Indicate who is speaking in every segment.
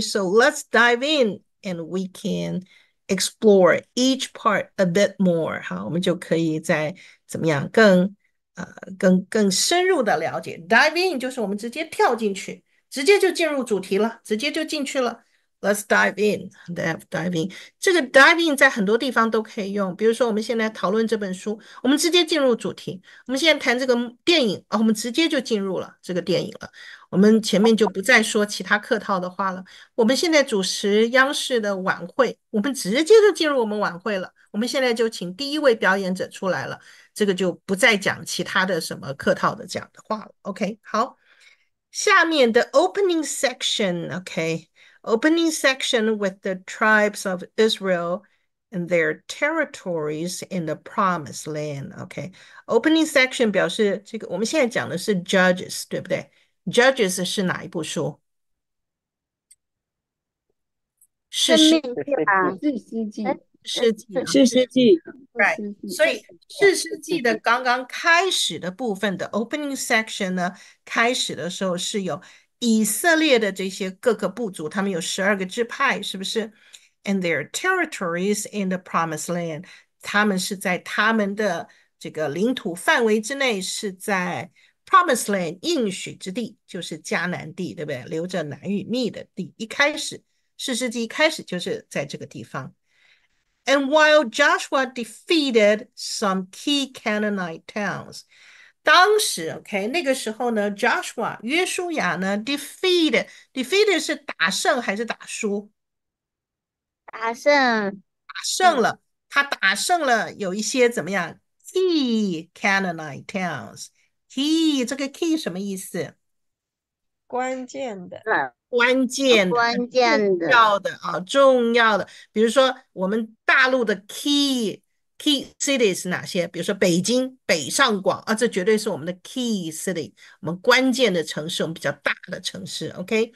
Speaker 1: So let's dive in and we can explore each part a bit more。好，我们就可以在怎么样更呃更更深入的了解。Dive in 就是我们直接跳进去，直接就进入主题了，直接就进去了。Let's dive in. dive diving. 这个 dive in 在很多地方都可以用。比如说，我们现在讨论这本书，我们直接进入主题。我们现在谈这个电影啊，我们直接就进入了这个电影了。我们前面就不再说其他客套的话了。我们现在主持央视的晚会，我们直接就进入我们晚会了。我们现在就请第一位表演者出来了，这个就不再讲其他的什么客套的这样的话了。OK，好，下面的 opening section，OK。opening section with the tribes of Israel and their territories in the Promised Land. OK, opening section 表示这个我们现在讲的是 Judges，对不对？Judges 是哪一部书？
Speaker 2: 是是
Speaker 3: 是世纪。
Speaker 1: 世纪，
Speaker 3: 士师记
Speaker 1: ，right？所以士师记的刚刚开始的部分的 opening section 呢，开始的时候是有以色列的这些各个部族，他们有十二个支派，是不是？And their territories in the promised land，他们是在他们的这个领土范围之内，是在 promised land 应许之地，就是迦南地，对不对？流着男与蜜的地。一开始，士师记一开始就是在这个地方。And while Joshua defeated some key Canaanite towns. 当时，OK，那个时候呢，Joshua 约书亚呢，defeated，defeated 是打胜还是打输？
Speaker 2: 打胜，
Speaker 1: 打胜了。他打胜了，有一些怎么样？Key Canaanite towns，key 这个 key 什么意思？
Speaker 3: 关键的，
Speaker 1: 关键的，
Speaker 2: 关键的，
Speaker 1: 重要的啊，重要的。比如说我们大陆的 key。Key cities 哪些？比如说北京、北上广啊，这绝对是我们的 key city，我们关键的城市，我们比较大的城市。OK，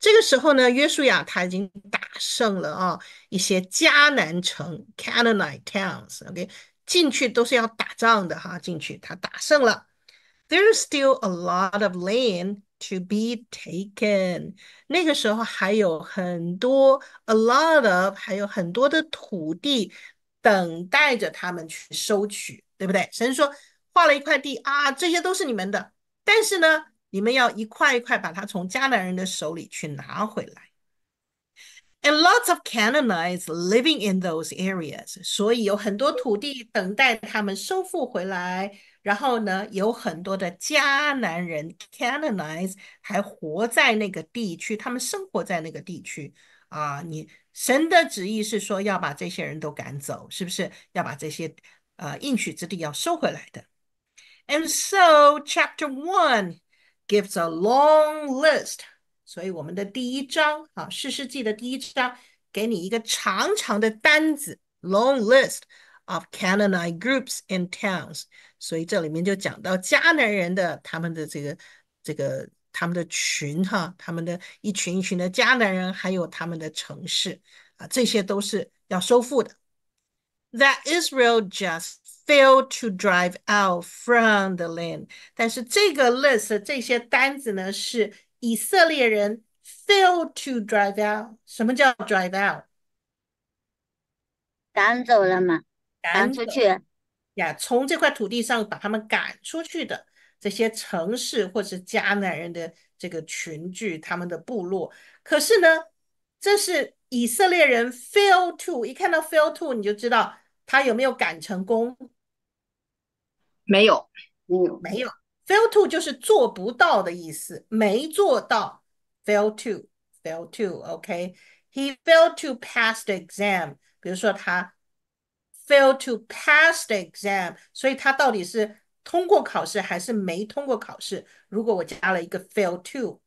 Speaker 1: 这个时候呢，约书亚他已经打胜了啊，一些迦南城 （Canaanite towns）。OK，进去都是要打仗的哈，进去他打胜了。There's still a lot of land to be taken。那个时候还有很多，a lot of，还有很多的土地。等待着他们去收取，对不对？神说划了一块地啊，这些都是你们的，但是呢，你们要一块一块把它从迦南人的手里去拿回来。And lots of Canaanites living in those areas，所以有很多土地等待他们收复回来。然后呢，有很多的迦南人 Canaanites 还活在那个地区，他们生活在那个地区啊，你神的旨意是说要把这些人都赶走，是不是？要把这些呃应许之地要收回来的。And so chapter one gives a long list，所以我们的第一章啊，士师记的第一章，给你一个长长的单子，long list of Canaanite groups and towns。所以这里面就讲到迦南人的他们的这个这个。他们的群哈，他们的一群一群的迦南人，还有他们的城市啊，这些都是要收复的。That Israel just failed to drive out from the land。但是这个 list 这些单子呢，是以色列人 failed to drive out。什么叫 drive out？
Speaker 2: 赶走了嘛？赶出去
Speaker 1: 呀，从这块土地上把他们赶出去的。 这些城市或是迦南人的这个群聚，他们的部落。可是呢，这是以色列人 fail to，一看到 fail to，你就知道他有没有赶成功？
Speaker 3: 没有，
Speaker 2: 没有，
Speaker 1: 没有。fail to 就是做不到的意思，没做到。fail to，fail to，OK？He failed to pass the exam。比如说他 fail to pass the exam，所以他到底是？通过考试还是没通过考试？如果我加了一个 fail to，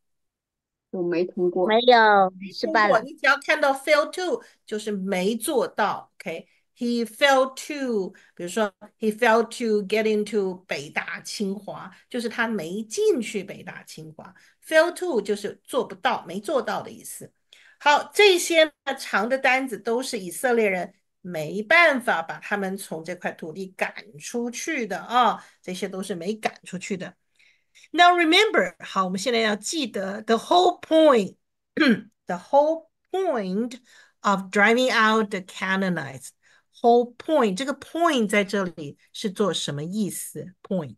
Speaker 3: 我没通过，
Speaker 2: 没有失败了。
Speaker 1: 你只要看到 fail to，就是没做到。OK，he failed to，比如说 he failed to get into 北大清华，就是他没进去北大清华。fail to 就是做不到、没做到的意思。好，这些长的单子都是以色列人。没办法把他们从这块土地赶出去的啊，这些都是没赶出去的。Now remember，好，我们现在要记得，the whole point The whole point of driving out the Canaanites. Whole point，这个 point 在这里是做什么意思？Point，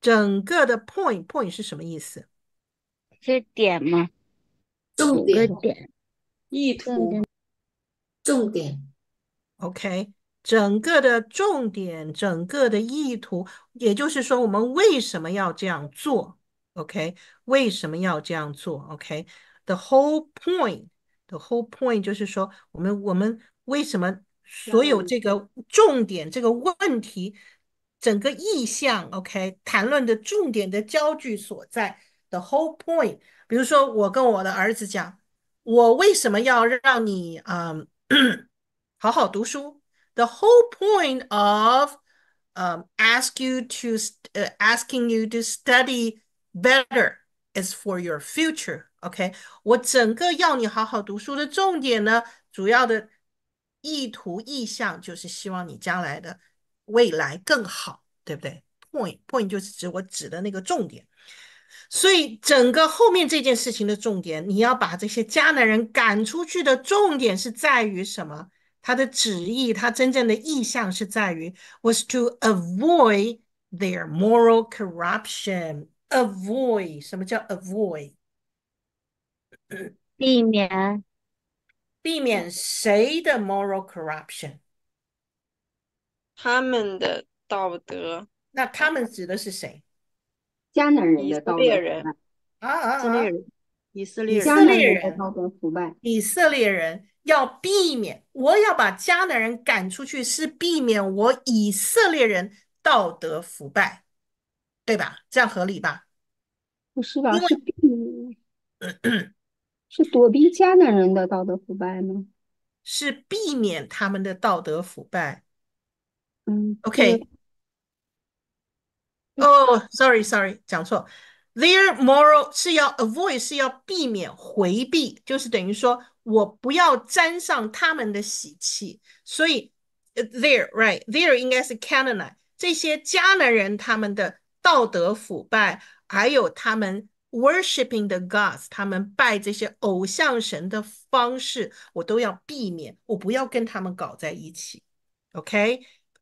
Speaker 1: 整个的 point，point 是什么意思？
Speaker 2: 是点吗？
Speaker 3: 重点，
Speaker 2: 点，
Speaker 3: 意图，重点。
Speaker 1: OK，整个的重点，整个的意图，也就是说，我们为什么要这样做？OK，为什么要这样做？OK，the whole point，the whole point 就是说，我们我们为什么所有这个重点这个问题，整个意向，OK，谈论的重点的焦距所在，the whole point。比如说，我跟我的儿子讲，我为什么要让你嗯好好读书？The whole point of um ask you to uh, asking you to study better is for your future. OK，我整个要你好好读书的重点呢，主要的意图意向就是希望你将来的未来更好，对不对？Point point 就是指我指的那个重点。所以整个后面这件事情的重点，你要把这些迦南人赶出去的重点是在于什么？他的旨意，他真正的意向是在于 was to avoid their moral corruption。avoid 什么叫 avoid？
Speaker 2: 避免
Speaker 1: 避免谁的 moral corruption？
Speaker 3: 他们的道德。
Speaker 1: 那他们指的是谁？
Speaker 3: 迦南人的道德
Speaker 1: 人啊啊啊！
Speaker 3: 以色列人，以
Speaker 1: 色列
Speaker 3: 人的道德腐败。
Speaker 1: 以色列人要避免，我要把迦南人赶出去，是避免我以色列人道德腐败，对吧？这样合理吧？
Speaker 3: 不是吧？是避免，是躲避迦南人的道德腐败吗？
Speaker 1: 是避免他们的道德腐败。
Speaker 3: 嗯
Speaker 1: ，OK。哦，sorry，sorry，讲错。Their moral 是要 avoid，是要避免回避，就是等于说我不要沾上他们的喜气。所以，there right，there 应该是 Canaanite 这些迦南人他们的道德腐败，还有他们 worshipping the gods，他们拜这些偶像神的方式，我都要避免，我不要跟他们搞在一起。OK。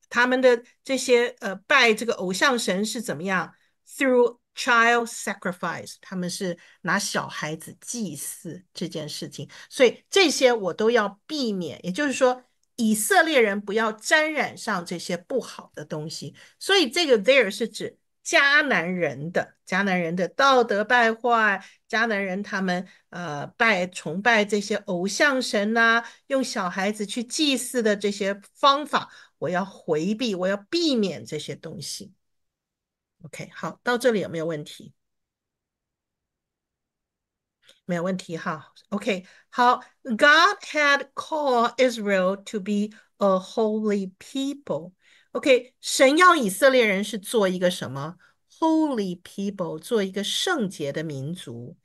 Speaker 1: 他们的这些呃拜这个偶像神是怎么样？Through child sacrifice，他们是拿小孩子祭祀这件事情，所以这些我都要避免。也就是说，以色列人不要沾染上这些不好的东西。所以这个 there 是指迦南人的迦南人的道德败坏，迦南人他们呃拜崇拜这些偶像神呐，用小孩子去祭祀的这些方法。我要回避，我要避免这些东西。OK，好，到这里有没有问题？没有问题哈。OK，好。God had called Israel to be a holy people。OK，神要以色列人是做一个什么？Holy people，做一个圣洁的民族。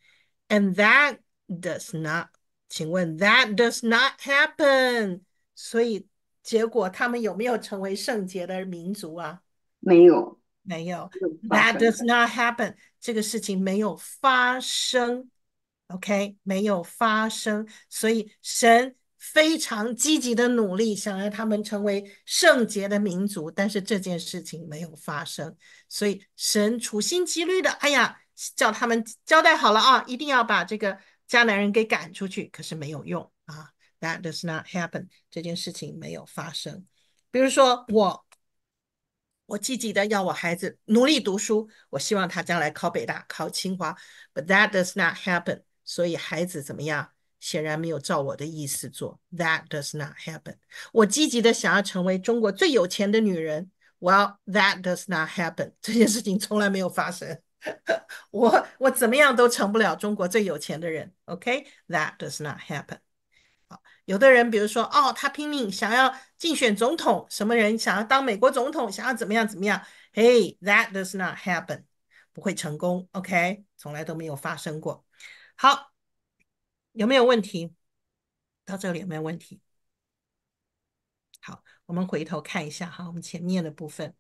Speaker 1: And that does not，请问 that does not happen。所以。结果他们有没有成为圣洁的民族啊？
Speaker 3: 没有，
Speaker 1: 没有。That does not happen。这个事情没有发生。OK，没有发生。所以神非常积极的努力，想让他们成为圣洁的民族，但是这件事情没有发生。所以神处心积虑的，哎呀，叫他们交代好了啊，一定要把这个迦南人给赶出去。可是没有用啊。That does not happen。这件事情没有发生。比如说，我我积极的要我孩子努力读书，我希望他将来考北大、考清华。But that does not happen。所以孩子怎么样？显然没有照我的意思做。That does not happen。我积极的想要成为中国最有钱的女人。Well, that does not happen。这件事情从来没有发生。我我怎么样都成不了中国最有钱的人。OK，that does not happen。有的人，比如说，哦，他拼命想要竞选总统，什么人想要当美国总统，想要怎么样怎么样？Hey，that does not happen，不会成功，OK，从来都没有发生过。好，有没有问题？到这里有没有问题？好，我们回头看一下哈，我们前面的部分，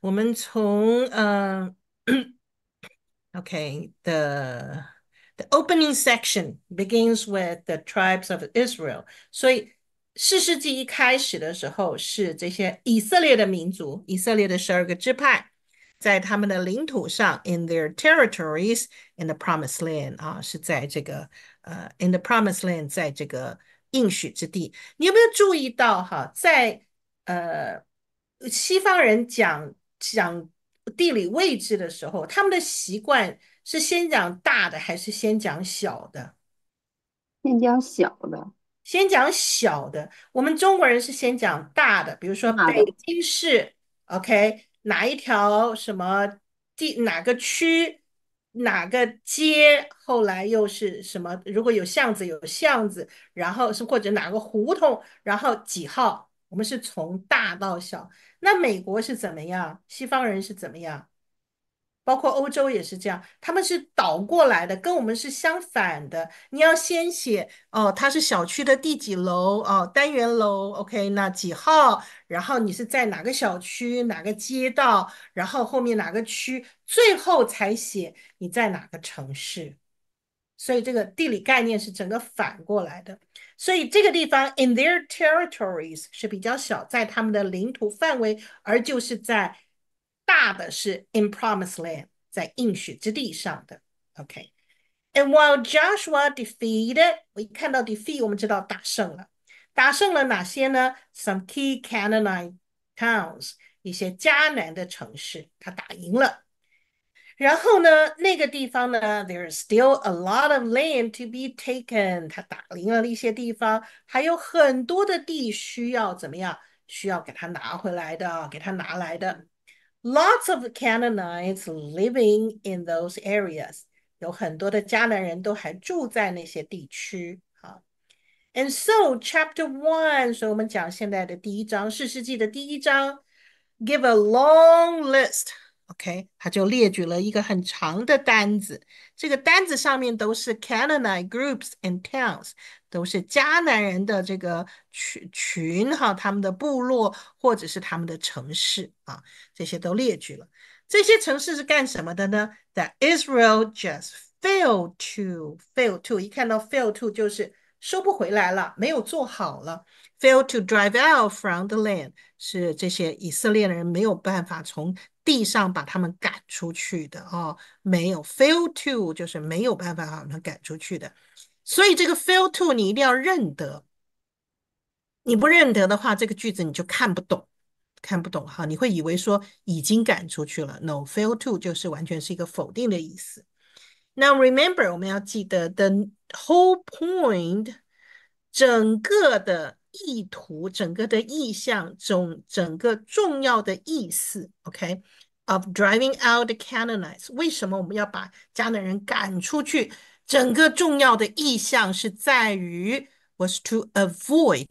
Speaker 1: 我们从嗯，OK 的 The opening section begins with the tribes of Israel. Israel，所以士师记一开始的时候是这些以色列的民族，以色列的十二个支派，在他们的领土上，in their territories in the promised land 啊，是在这个呃 the promised land，在这个应许之地。你有没有注意到哈，在呃西方人讲讲地理位置的时候，他们的习惯是先讲大的还是先讲小的？
Speaker 3: 先讲小的。
Speaker 1: 先讲小的，我们中国人是先讲大的，比如说北京市，OK，哪一条什么地哪个区哪个街，后来又是什么？如果有巷子有巷子，然后是或者哪个胡同，然后几号，我们是从大到小。那美国是怎么样？西方人是怎么样？包括欧洲也是这样，他们是倒过来的，跟我们是相反的。你要先写哦，它是小区的第几楼哦，单元楼，OK，那几号？然后你是在哪个小区、哪个街道，然后后面哪个区，最后才写你在哪个城市。所以这个地理概念是整个反过来的。所以这个地方 in their territories 是比较小，在他们的领土范围，而就是在。大的是 in promised land，在应许之地上的。OK。And while Joshua defeated，我一看到 defeat，我们知道打胜了。打胜了哪些呢？Some key Canaanite towns，一些迦南的城市，他打赢了。然后呢，那个地方呢，there's still a lot of land to be taken，他打赢了一些地方，还有很多的地需要怎么样？需要给他拿回来的，给他拿来的。 lots of Canaanites living in those areas. 有很多的迦南人都还住在那些地区。好，And so chapter one, one，所以我们讲现在的第一章，《士师记》的第一章，give a long list OK，他就列举了一个很长的单子，这个单子上面都是 Canaanite groups and towns，都是迦南人的这个群群哈，他们的部落或者是他们的城市啊，这些都列举了。这些城市是干什么的呢？That Israel just failed to fail to，一看到 fail to 就是收不回来了，没有做好了。Fail to drive out from the land，是这些以色列人没有办法从地上把他们赶出去的哦，没有 fail to 就是没有办法把他们赶出去的，所以这个 fail to 你一定要认得，你不认得的话，这个句子你就看不懂，看不懂哈，你会以为说已经赶出去了，no，fail to 就是完全是一个否定的意思。Now remember，我们要记得 the whole point，整个的。意图整个的意象，总整个重要的意思，OK，of driving out the Canaanites。为什么我们要把迦南人赶出去？整个重要的意象是在于，was to avoid，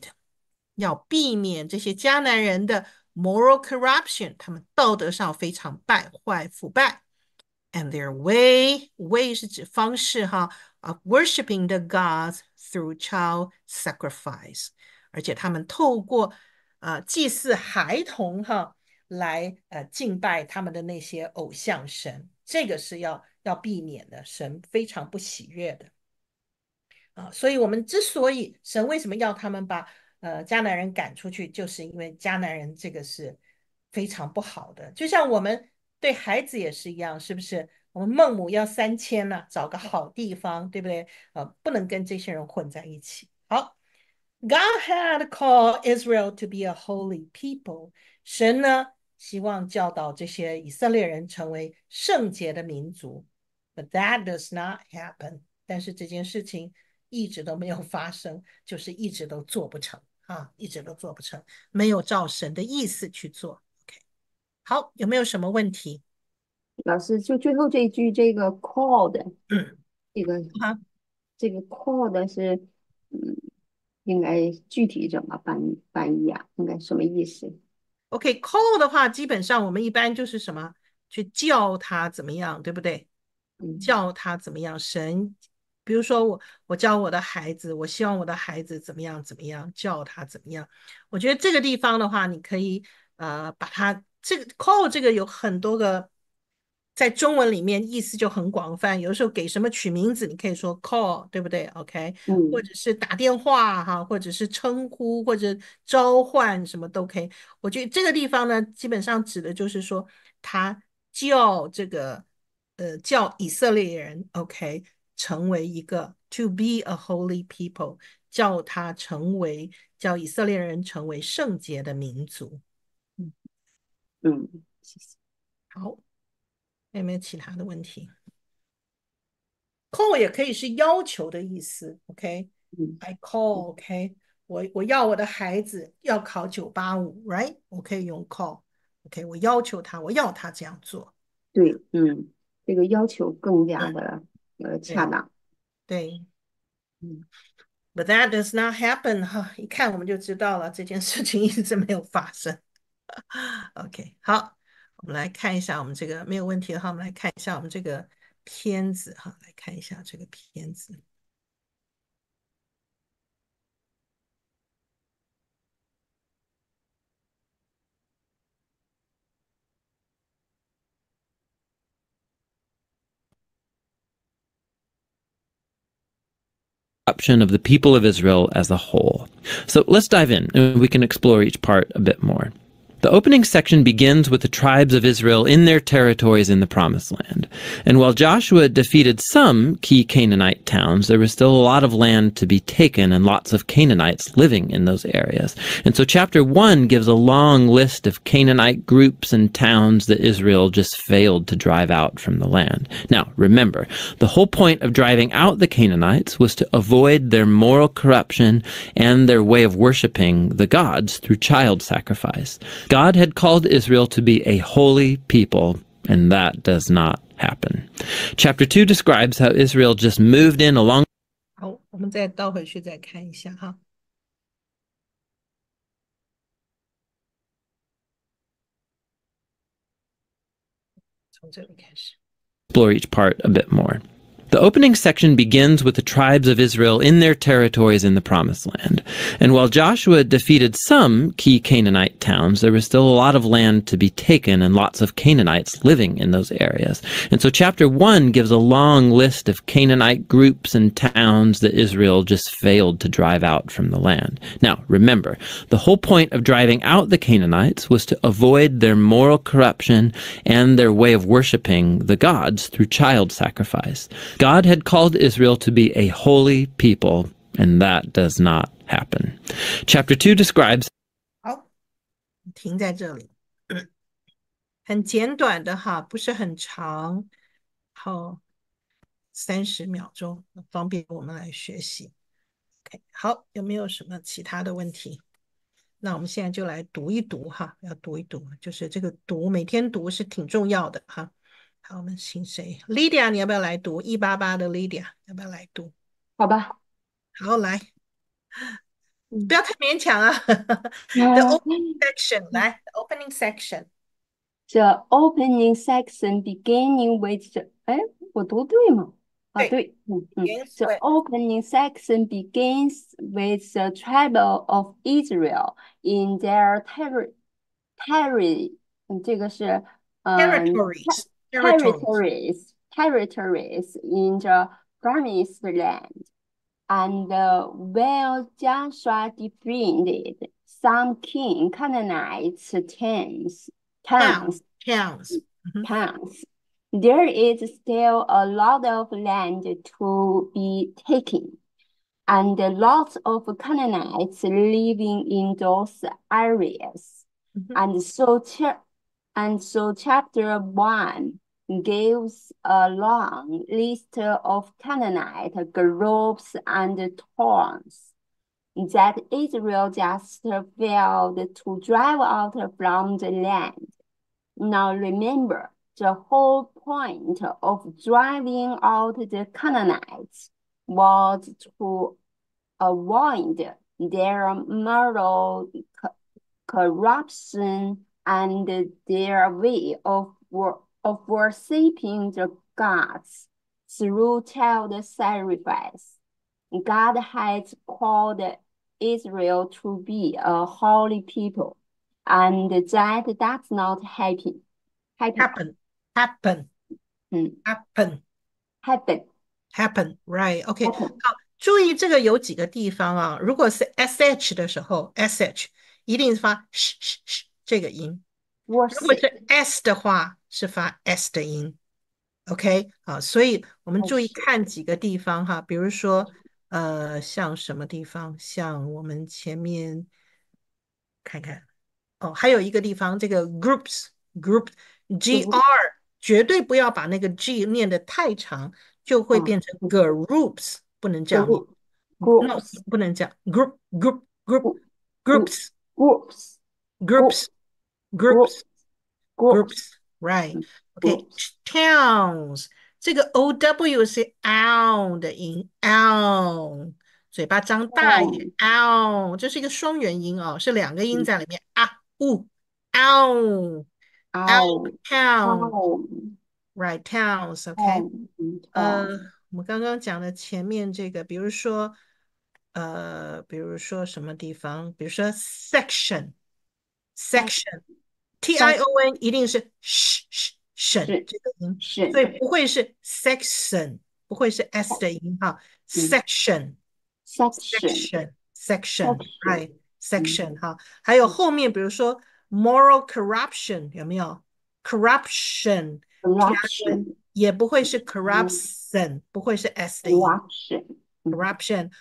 Speaker 1: 要避免这些迦南人的 moral corruption，他们道德上非常败坏腐败，and their way，way 是指方式哈，of worshiping the gods through child sacrifice。 而且他们透过啊祭祀孩童哈来呃敬拜他们的那些偶像神，这个是要要避免的，神非常不喜悦的啊。所以，我们之所以神为什么要他们把呃迦南人赶出去，就是因为迦南人这个是非常不好的。就像我们对孩子也是一样，是不是？我们孟母要三迁呢，找个好地方，对不对？呃，不能跟这些人混在一起。好。God had called Israel to be a holy people。神呢，希望教导这些以色列人成为圣洁的民族。But that does not happen。但是这件事情一直都没有发生，就是一直都做不成啊，一直都做不成，没有照神的意思去做。OK，好，有没有什么问题？
Speaker 3: 老师，就最后这一句，这个 called，这个
Speaker 1: 啊，
Speaker 3: 这个 called 是嗯。 应该具体怎么翻翻译啊？应该什么意思
Speaker 1: ？OK，call 的话，基本上我们一般就是什么，去叫他怎么样，对不对？叫他怎么样？神，比如说我，我教我的孩子，我希望我的孩子怎么样怎么样，叫他怎么样？我觉得这个地方的话，你可以呃把它这个 call 这个有很多个在中文里面意思就很广泛，有的时候给什么取名字，你可以说 call，对不对？OK，
Speaker 3: 嗯
Speaker 1: 或者是打电话哈，或者是称呼或者召唤，什么都可以。我觉得这个地方呢，基本上指的就是说他叫这个呃叫以色列人 OK 成为一个 to be a holy people，叫他成为叫以色列人成为圣洁的民族。
Speaker 3: 嗯嗯，谢谢。
Speaker 1: 好，有没有其他的问题？call 也可以是要求的意思，OK？I
Speaker 3: 嗯
Speaker 1: call，OK？我我要我的孩子要考九八五，right？我可以用 call，OK？我要求他，我要他这样做，
Speaker 3: 对，嗯，这个要求更加的呃恰当。
Speaker 1: 对。
Speaker 3: 嗯
Speaker 1: But that does not happen 哈，一看我们就知道了，这件事情一直没有发生。OK，好，我们来看一下我们这个没有问题的话，我们来看一下我们这个片子哈，来看一下这个片子。
Speaker 4: corruption of the people of Israel as a whole. So let's dive in and we can explore each part a bit more. The opening section begins with the tribes of Israel in their territories in the Promised Land. And while Joshua defeated some key Canaanite towns, there was still a lot of land to be taken and lots of Canaanites living in those areas. And so chapter 1 gives a long list of Canaanite groups and towns that Israel just failed to drive out from the land. Now, remember, the whole point of driving out the Canaanites was to avoid their moral corruption and their way of worshiping the gods through child sacrifice. God had called Israel to be a holy people, and that does not happen. Chapter 2 describes how Israel just moved in along
Speaker 1: 好，我们再倒回去再看一下哈。从这里开始。
Speaker 4: explore each part a bit more. The opening section begins with the tribes of Israel in their territories in the Promised Land. And while Joshua defeated some key Canaanite towns, there was still a lot of land to be taken and lots of Canaanites living in those areas. And so chapter 1 gives a long list of Canaanite groups and towns that Israel just failed to drive out from the land. Now, remember, the whole point of driving out the Canaanites was to avoid their moral corruption and their way of worshiping the gods through child sacrifice. God had called Israel to be a holy people, and that does not happen. Chapter 2 describes
Speaker 1: 好，停在这里，很简短的哈，不是很长，好，三十秒钟，方便我们来学习。OK，好，有没有什么其他的问题？那我们现在就来读一读哈，要读一读，就是这个读，每天读是挺重要的哈。 好，我们请谁？Lydia，你要不要来读？一八八的 Lydia，要不要来读？
Speaker 3: 好吧，
Speaker 1: 好，来，
Speaker 3: 嗯
Speaker 1: 不要太勉强啊。The
Speaker 3: 呃
Speaker 1: opening section，来，the opening section。
Speaker 3: The opening section beginning with the 哎，我读对吗？啊，
Speaker 1: 对
Speaker 3: 对，嗯嗯
Speaker 1: Begins
Speaker 3: The
Speaker 1: with-
Speaker 3: opening section begins with the tribe of Israel in their terri terri，嗯，这个是嗯
Speaker 1: territories, territories.
Speaker 3: territories in the promised land. And uh, while Joshua defeated some king Canaanites towns, towns,
Speaker 1: Towns.
Speaker 3: towns, there is still a lot of land to be taken, and lots of Canaanites living in those areas.
Speaker 1: Mhm.
Speaker 3: And so, and so chapter one gives a long list of Canaanite groups and towns that Israel just failed to drive out from the land. Now remember, the whole point of driving out the Canaanites was to avoid their moral co- corruption and their way of, wor- of worshiping the gods through child sacrifice. God has called Israel to be a holy people, and that does not happen. Happen.
Speaker 1: Happen. Happen.
Speaker 3: 嗯
Speaker 1: happen
Speaker 3: ，happen
Speaker 1: happen right OK
Speaker 3: happen
Speaker 1: 好，注意这个有几个地方啊，如果是 sh 的时候，sh 一定是发 sh sh sh 这个音，如果是 s 的话是发 s 的音。OK 好，所以我们注意看几个地方哈，比如说呃，像什么地方，像我们前面看看哦，还有一个地方，这个 groups group G
Speaker 3: 嗯
Speaker 1: R 绝对不要把那个 G 念得太长，就会
Speaker 3: 嗯
Speaker 1: 变成 groups，不能这样
Speaker 3: groups
Speaker 1: 不能这样 group group group groups
Speaker 3: groups
Speaker 1: groups groups
Speaker 3: groups
Speaker 1: groups right
Speaker 3: 嗯
Speaker 1: OK
Speaker 3: groups
Speaker 1: towns 这个 O W 是 ow 的音，ow 嘴巴张大一点，ow 这是一个双元音哦，是两个音在里面啊呜 ow
Speaker 3: ow
Speaker 1: town
Speaker 3: ow
Speaker 1: right towns OK
Speaker 3: ow 嗯
Speaker 1: 呃
Speaker 3: ow
Speaker 1: 我们刚刚讲的前面这个，比如说呃，比如说什么地方，比如说 section section T I O N 一定是 sh 省
Speaker 3: 是
Speaker 1: 这个音，
Speaker 3: 是
Speaker 1: 所以不会是 section，不会是 s 的音哈，section
Speaker 3: section
Speaker 1: section 哈，还有后面比如说 moral corruption 有没有 corruption 也不会是 corruption，不会是 s 的音
Speaker 3: corruption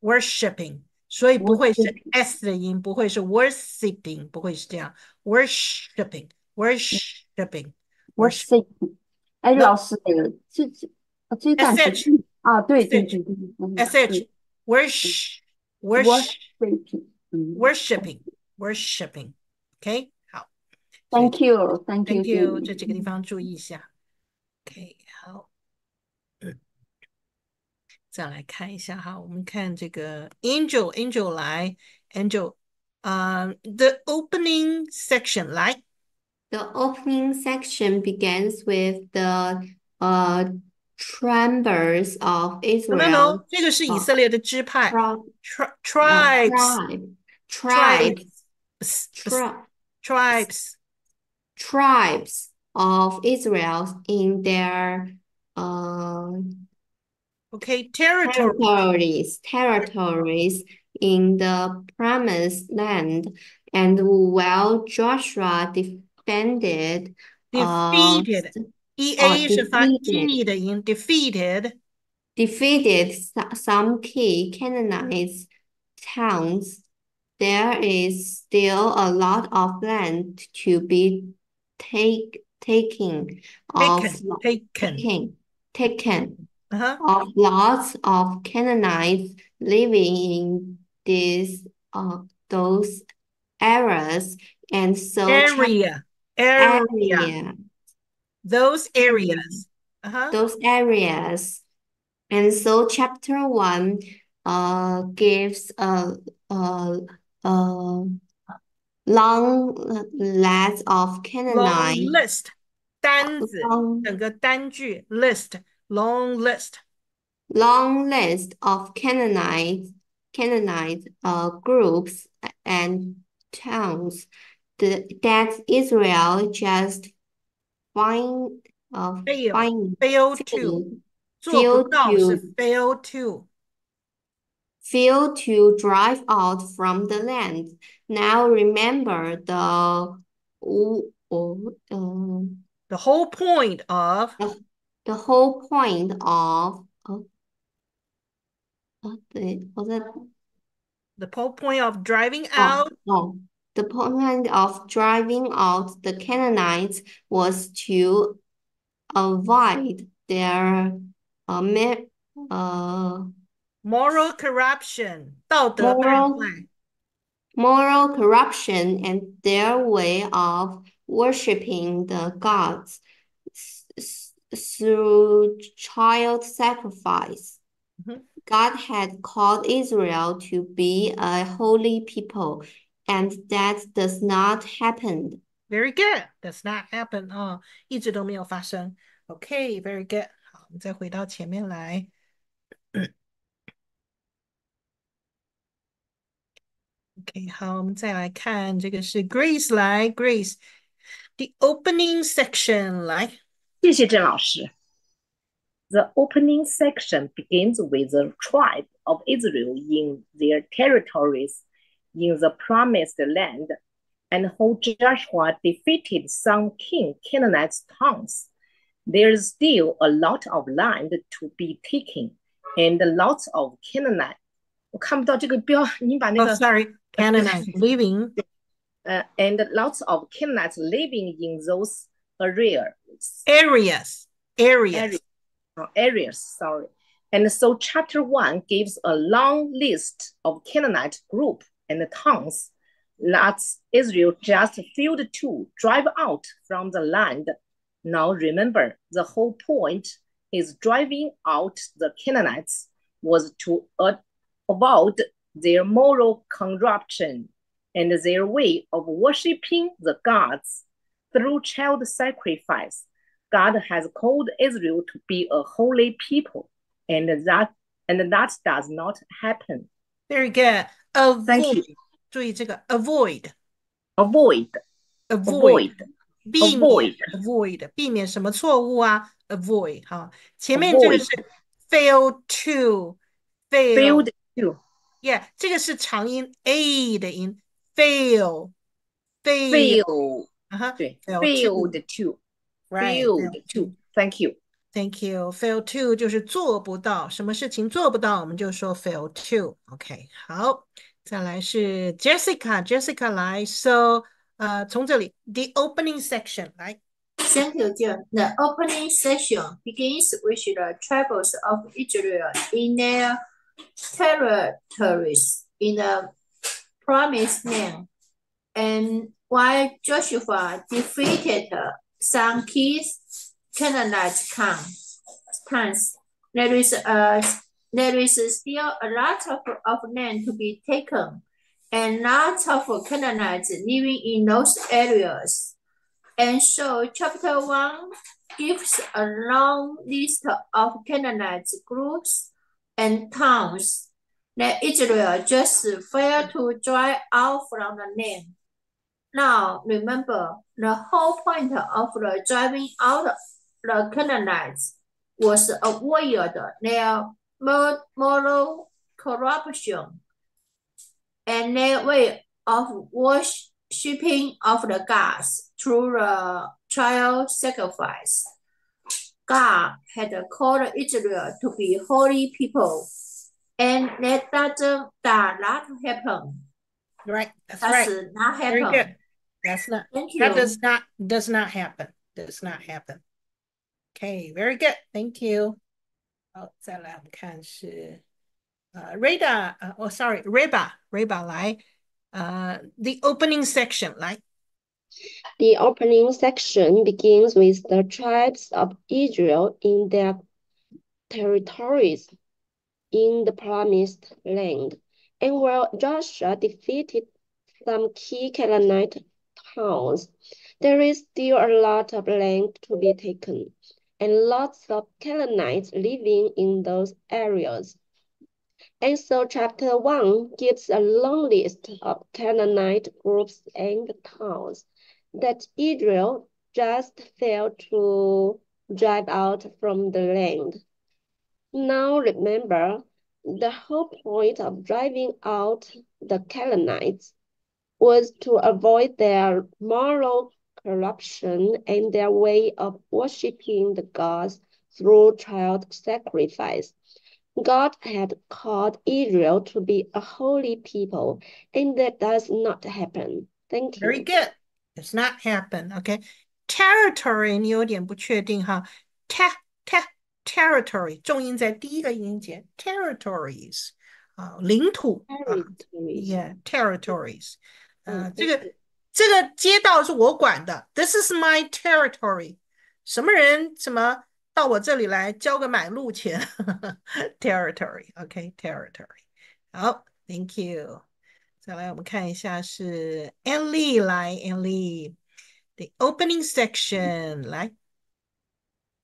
Speaker 1: corruption worshipping s h
Speaker 3: worship
Speaker 1: worshipping，所以不会是
Speaker 3: Worshipping
Speaker 1: s 的音，不会是 worshipping，不会是这样，worshipping worshipping
Speaker 3: worship 哎，
Speaker 1: 那
Speaker 3: 老师，这这呃这一段
Speaker 1: SH
Speaker 3: 不啊，对对
Speaker 1: SH
Speaker 3: 对对嗯
Speaker 1: s h worship worship
Speaker 3: worship 嗯
Speaker 1: worshipping worshipping OK 好
Speaker 3: Thank you, thank you,
Speaker 1: Thank you，
Speaker 3: Jamie.
Speaker 1: 这几个地方注意一下。OK， 再来看一下哈，我们看这个 Angel，Angel 来，Angel，啊、t h e opening section 来
Speaker 5: The opening section begins with the uh, tribes of
Speaker 1: ，no no
Speaker 5: Israel.
Speaker 1: no，这个是以
Speaker 5: 哦
Speaker 1: 色列的支派
Speaker 5: Tri-
Speaker 1: ，tri
Speaker 5: 呃
Speaker 1: tribes
Speaker 5: tribe,
Speaker 1: tribes
Speaker 5: tribes,
Speaker 1: tribes
Speaker 5: tribes of Israel in their uh,
Speaker 1: OK territory
Speaker 5: territories, territories in the promised land. And while Joshua defended, uh,
Speaker 1: defeated E
Speaker 5: 哦
Speaker 1: A 是发
Speaker 5: defeated
Speaker 1: G 的音，defeated
Speaker 5: defeated so- some key Canaanite towns, there is still a lot of land to be take taking of
Speaker 1: taken taken，
Speaker 5: taken taken
Speaker 1: 嗯哼
Speaker 5: of lots of Canaanites living in these uh those areas, and so chap-
Speaker 1: area area
Speaker 5: area
Speaker 1: those areas 嗯哼
Speaker 5: those areas. And so chapter one uh gives a a a long list of
Speaker 1: long
Speaker 5: Canaanite
Speaker 1: list 单子
Speaker 5: long
Speaker 1: 整个单句 list long list.
Speaker 5: Long list of Canaanite Canaanite uh, groups and towns. The, that Israel just find uh,
Speaker 1: fail,
Speaker 5: find
Speaker 1: fail to. fail
Speaker 5: to.
Speaker 1: fail to.
Speaker 5: Fail to drive out from the land. Now remember the uh,
Speaker 1: the whole point of
Speaker 5: the whole point of oh, oh the
Speaker 1: the whole point of driving
Speaker 5: oh,
Speaker 1: out
Speaker 5: no the point of driving out the Canaanites was to avoid their uh, me, uh
Speaker 1: moral corruption.
Speaker 5: Moral, moral corruption and their way of worshiping the gods through child sacrifice.
Speaker 1: Mhm.
Speaker 5: God had called Israel to be a holy people, and that does not happen.
Speaker 1: very good does not happen 啊、一直都没有发生 OK very good 好我们再回到前面来 OK 好我们再来看这个是 Grace 来 Grace ，the opening section 来。
Speaker 6: 谢谢郑老师。The opening section begins with the tribe of Israel in their territories in the promised land and how Joshua defeated some king Canaanite towns. There's still a lot of land to be taken and lots of Canaanite. 我看不到这个标，您把那
Speaker 1: Oh,
Speaker 6: 个
Speaker 1: sorry, Canaanite living.
Speaker 6: uh, and lots of Canaanites living in those areas.
Speaker 1: areas, areas.
Speaker 6: Uh, areas, sorry. And so chapter one gives a long list of Canaanite group and the towns that Israel just failed to drive out from the land. Now remember, the whole point is driving out the Canaanites was to avoid their moral corruption and their way of worshiping the gods through child sacrifice. God has called Israel to be a holy people, and that and that does not happen.
Speaker 1: Very good. Avoid.
Speaker 6: Thank you.
Speaker 1: 注意这个 avoid,
Speaker 6: Avoid,
Speaker 1: avoid,
Speaker 6: avoid,
Speaker 1: 避免
Speaker 6: avoid.
Speaker 1: avoid 避免什么错误啊？avoid 哈，前面这个
Speaker 6: Avoid
Speaker 1: 是 fail to fail
Speaker 6: failed to
Speaker 1: yeah，这个是长音 a 的音 fail fail
Speaker 6: fail.
Speaker 1: 啊哈
Speaker 6: 对
Speaker 1: fail
Speaker 6: failed to
Speaker 1: right
Speaker 6: failed
Speaker 1: fail
Speaker 6: to. Thank you.
Speaker 1: Thank you. Fail to 就是做不到，什么事情做不到，我们就说 fail to。OK，好，再来是 Jessica，Jessica 来，So，呃，从这里 the opening section 来
Speaker 7: Thank you, John. The opening session begins with the tribes of Israel in their territories in the promised land. And while Joshua defeated some key Canaanite towns, there is a there is still a lot of, of land to be taken, and lots of Canaanites living in those areas. And so chapter one gives a long list of Canaanite groups and towns that Israel just failed to drive out from the land. Now remember, the whole point of the driving out the Canaanites was to avoid their mor- moral corruption and their way of worshipping of the gods through the child sacrifice. God had called Israel to be holy people, and that doesn't that not happen.
Speaker 1: Right, that's
Speaker 7: That's
Speaker 1: right.
Speaker 7: not
Speaker 1: Very good. That's not
Speaker 7: Thank you.
Speaker 1: that does not does not happen. Does not happen. Okay, very good. Thank you. 好，再来我们看是呃 Rada，呃哦，sorry，Reba，Reba 来，呃，the opening section 来。
Speaker 8: The opening section begins with the tribes of Israel in their territories in the promised land. And while Joshua defeated some key Canaanite towns, there is still a lot of land to be taken, and lots of Canaanites living in those areas. And so chapter 1 gives a long list of Canaanite groups and towns that Israel just failed to drive out from the land. Now remember, the whole point of driving out the Canaanites was to avoid their moral corruption and their way of worshiping the gods through child sacrifice. God had called Israel to be a holy people, and that does not happen. Thank you.
Speaker 1: Very good. Does not happen. Okay. Territory 你有点不确定哈。Te te territory 重音在第一个音节。Territories 啊，领土啊
Speaker 8: Territories.
Speaker 1: ，Yeah territories。呃，
Speaker 8: 嗯
Speaker 1: 这个这个街道是我管的。This is my territory。什么人怎么到我这里来交个买路钱？Territory。OK，territory。好，Thank you。再来，我们看一下是 Ann Lee 来，Ann Lee，the opening section 来。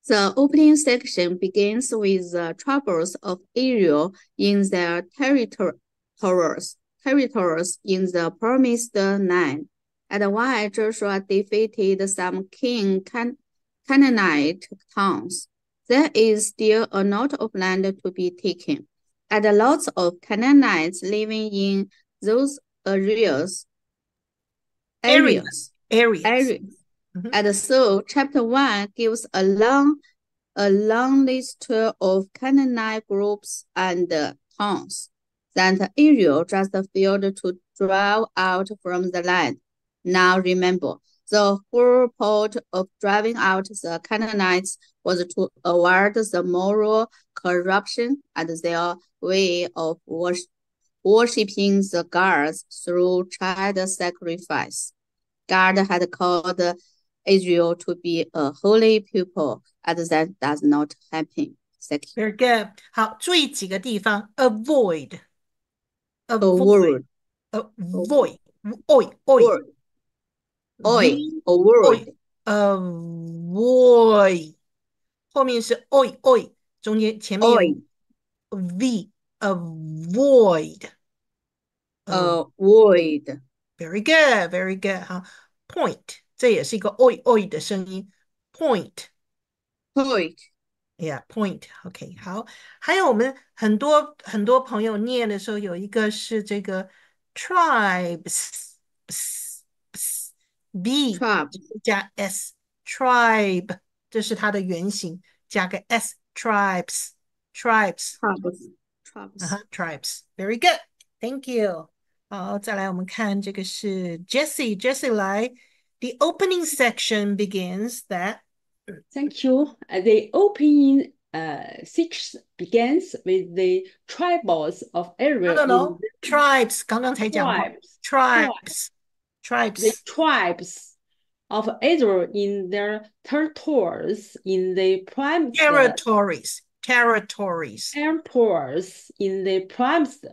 Speaker 7: The opening section begins with the troubles of Israel in their territories, territories in the promised land,
Speaker 9: And why Joshua defeated some king Can Canaanite towns, there is still a lot of land to be taken, and lots of Canaanites living in those areas.
Speaker 1: Areas. Areas.
Speaker 9: areas.
Speaker 1: Mhm.
Speaker 9: And so chapter one gives a long, a long list of Canaanite groups and uh, towns that Israel just failed to drive out from the land. Now remember, the whole point of driving out the Canaanites was to avoid the moral corruption and their way of wors- worshiping the gods through child sacrifice. God had called Israel to be a holy people, and that does not happen. Thank you.
Speaker 1: Very good. 好，注意几个地方，avoid。
Speaker 9: A word,
Speaker 1: avoid oi oi
Speaker 9: word, oi,
Speaker 1: V-
Speaker 9: a word,
Speaker 1: avoid，后面是 oi oi，中间前面有
Speaker 9: oi,
Speaker 1: v avoid。
Speaker 9: a void,
Speaker 1: Very good, very good. 好，point 这也是一个 oi oi 的声音，point。
Speaker 9: point,
Speaker 1: Yeah, point. OK，好，还有我们很多很多朋友念的时候，有一个是这个 tribes，b
Speaker 9: tribe,
Speaker 1: 加 s tribe，这是它的原型，加个 s tribes tribes，
Speaker 9: tribes, tribes.
Speaker 1: 啊哈 tribes。Very good, thank you. 好，再来我们看这个是 Jessie，Jessie 来，The opening section begins that
Speaker 10: Thank you. Uh, The opening uh, six begins with the tribals of
Speaker 1: no
Speaker 10: Israel.
Speaker 1: no no
Speaker 10: in
Speaker 1: tribes，刚刚才讲过
Speaker 10: tribes,
Speaker 1: tribes
Speaker 10: the
Speaker 1: tribes。
Speaker 10: tribes of Israel in their territories in the promised
Speaker 1: territories, territories.
Speaker 10: territories in the promised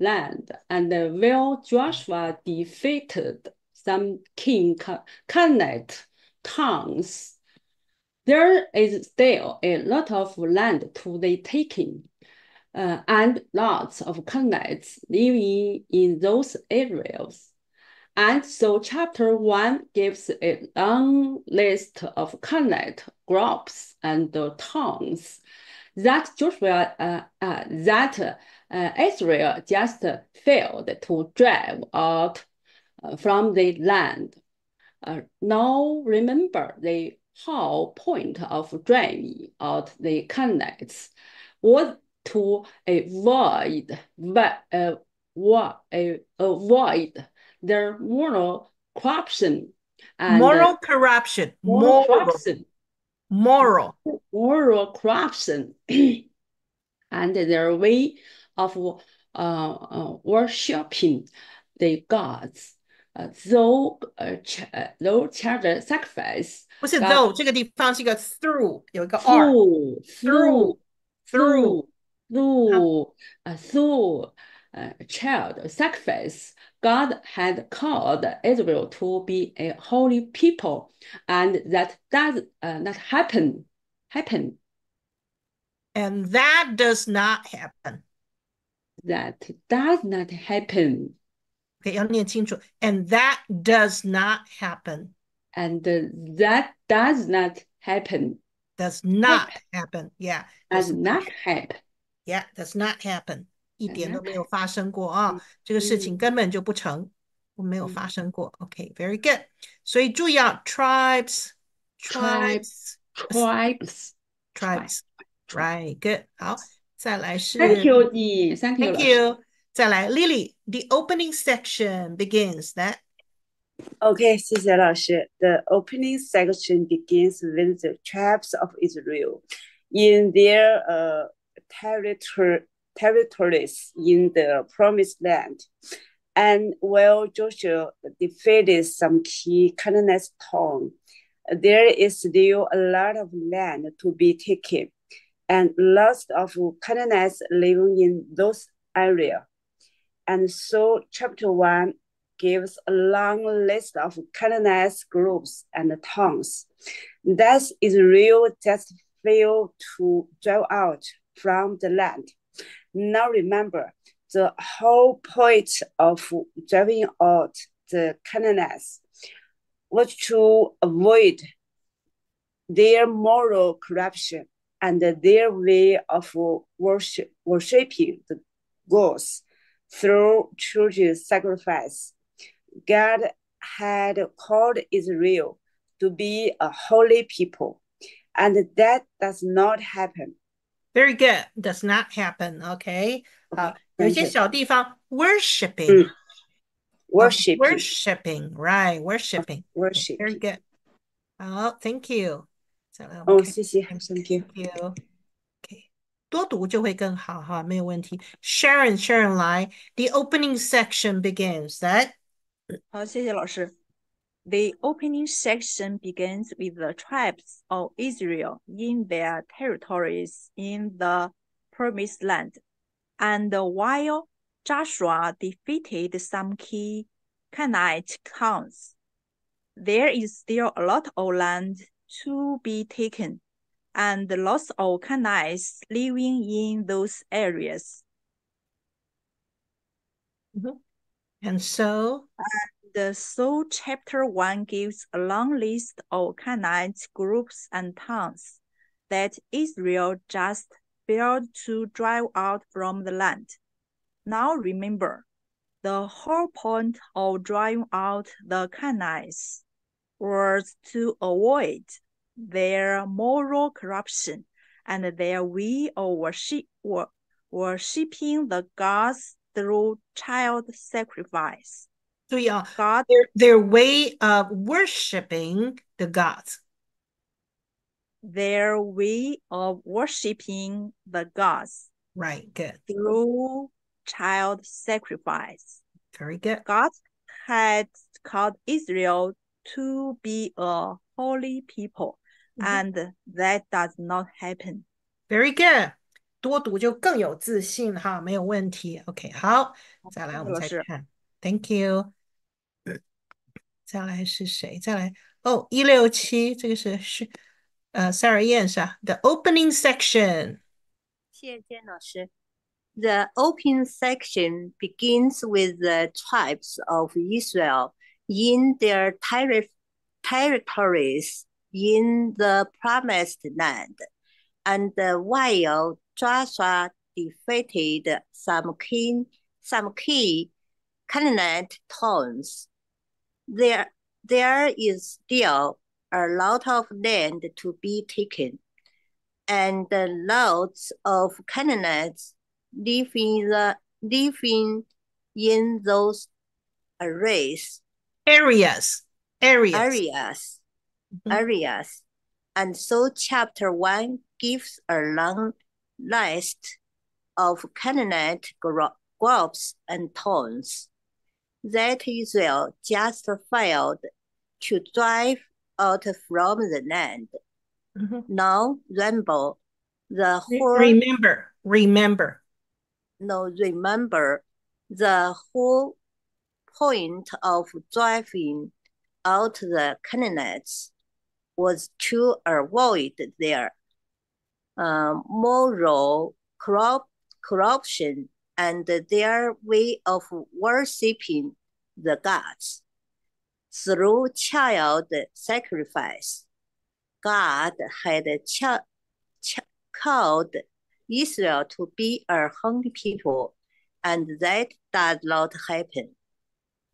Speaker 10: land, and where Joshua defeated some king Ca- Canaanite towns. there is still a lot of land to be taken, uh, and lots of Canaanites living in those areas. And so, chapter one gives a long list of Canaanite groups and uh, towns that Joshua, uh, uh, that uh, Israel just failed to drive out uh, from the land. Uh, now remember the whole point of driving out the Canaanites was to avoid, but uh, wa- uh, avoid their moral corruption and
Speaker 1: Moral corruption,
Speaker 10: moral
Speaker 1: moral,
Speaker 10: corruption,
Speaker 1: moral.
Speaker 10: moral corruption, and their way of uh, uh, worshiping the gods. Uh, though uh, ch- uh, though child sacrifice
Speaker 1: 不是
Speaker 10: God
Speaker 1: though，这个地方是一个 through，有一个 r
Speaker 10: through
Speaker 1: through
Speaker 10: through
Speaker 1: through
Speaker 10: through uh, through uh, child sacrifice, God had called Israel to be a holy people, and that does uh, not happen. Happen
Speaker 1: and that does not happen.
Speaker 10: that does not happen,
Speaker 1: OK，要念清楚，and that does not happen.
Speaker 10: and that does not happen.
Speaker 1: Does not happen. Yeah,
Speaker 10: Does
Speaker 1: does
Speaker 10: not happen.
Speaker 1: Yeah, does not happen. 一
Speaker 10: Does
Speaker 1: 点都
Speaker 10: not
Speaker 1: 没有发生过啊，这个事情
Speaker 10: 嗯
Speaker 1: 根本就不成，没有
Speaker 10: 嗯
Speaker 1: 发生过。OK，very good。所以注意啊，tribes, tribes,
Speaker 10: Tribes.
Speaker 1: tribes. Right, good. 好，再来是
Speaker 10: Thank you, Dee. Thank you.
Speaker 1: Thank
Speaker 10: 老师
Speaker 1: you. 再来，Lily. The opening section begins that
Speaker 11: Okay, 谢谢老师。The opening section begins with the tribes of Israel in their uh, territory, territories in the promised land. And while Joshua defeated some key Canaanite towns, there is still a lot of land to be taken, and lots of Canaanites living in those areas. And so, chapter one gives a long list of Canaanite groups and towns that Israel just failed to drive out from the land. Now remember, the whole point of driving out the Canaanites was to avoid their moral corruption and their way of worship, worshiping the gods through children sacrifice. God had called Israel to be a holy people, and that does not happen.
Speaker 1: Very good. Does not happen. Okay. 好，有一些
Speaker 11: thank you.
Speaker 1: 小地方 worshiping，、
Speaker 11: 嗯 Worship,
Speaker 1: worshiping, right? Worshiping.
Speaker 11: worship.
Speaker 1: Very good. 好，Thank you。再来，我们
Speaker 11: 哦，
Speaker 1: 看
Speaker 11: 谢谢，Thank you。
Speaker 1: Thank you. OK，多读就会更好哈，没有问题。Sharon Sharon 来，The opening section begins that
Speaker 12: 好，谢谢老师。The opening section begins with the tribes of Israel in their territories in the Promised Land. And while Joshua defeated some key Canaanite towns, there is still a lot of land to be taken, and lots of Canaanites living in those areas.
Speaker 1: and so
Speaker 12: The so chapter one gives a long list of Canaanite groups and towns that Israel just failed to drive out from the land. Now remember, the whole point of driving out the Canaanites was to avoid their moral corruption and their way of worship, wor- worshipping the gods through child sacrifice.
Speaker 1: 注意啊
Speaker 12: God
Speaker 1: their their way of worshiping the gods.
Speaker 12: their way of worshipping the gods
Speaker 1: Right, good.
Speaker 12: through child sacrifice.
Speaker 1: Very good.
Speaker 12: God had called Israel to be a holy people,
Speaker 1: Mhm.
Speaker 12: and that does not happen.
Speaker 1: Very good. 多读就更有自信哈，没有问题。OK，好，再来我们
Speaker 12: 老师
Speaker 1: 再看，Thank you。再来是谁？再来哦，一六七，这个是是呃 Sarah 燕是吧？The opening section。
Speaker 13: 谢谢老师。The opening section begins with the tribes of Israel in their terri territories in the promised land. And while Joshua defeated some key, some key Canaanite towns, there, there is still a lot of land to be taken and lots of Canaanites living the living in those areas
Speaker 1: areas. Areas.
Speaker 13: Areas.
Speaker 1: Mhm.
Speaker 13: areas. And so chapter one gives a long list of Canaanite groups and towns that Israel just failed to drive out from the land.
Speaker 1: Mhm.
Speaker 13: Now remember the whole
Speaker 1: Remember, remember.
Speaker 13: no remember the whole point of driving out the Canaanites was to avoid their uh, moral corrupt, corruption and their way of worshipping the gods through child sacrifice. God had ch- ch- called Israel to be a holy people, and that does not happen.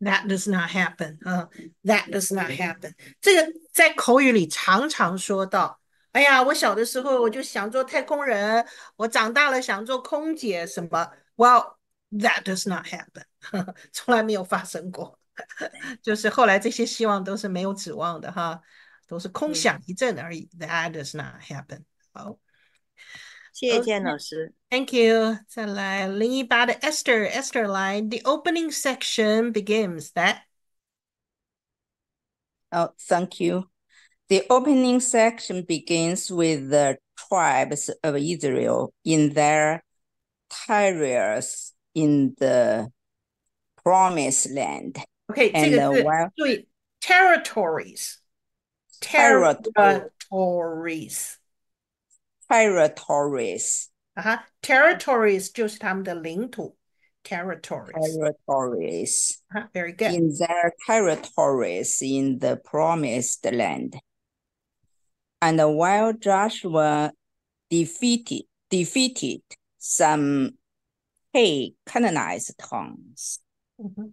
Speaker 1: That does not happen 啊，That does not happen。这个在口语里常常说到。 哎呀，我小的时候我就想做太空人，我长大了想做空姐什么。Well, that does not happen，从来没有发生过。就是后来这些希望都是没有指望的哈，都是空想一阵而已。That does not happen。好
Speaker 13: 谢谢建老师。
Speaker 1: ，Thank you。再来零一八的 Esther Esther 来，The opening section begins that
Speaker 14: Oh, thank you. The opening section begins with the tribes of Israel in their territories in the promised land.
Speaker 1: OK，这
Speaker 14: And
Speaker 1: 个是
Speaker 14: while
Speaker 1: 注意 territories
Speaker 14: Territory.
Speaker 1: territories
Speaker 14: territories,
Speaker 1: 啊哈，territories 就是他们的领土 territories.
Speaker 14: territories
Speaker 1: Uh-huh, Very good.
Speaker 14: in their territories in the promised land. And while Joshua defeated defeated some key Canaanite towns,
Speaker 1: Mhm.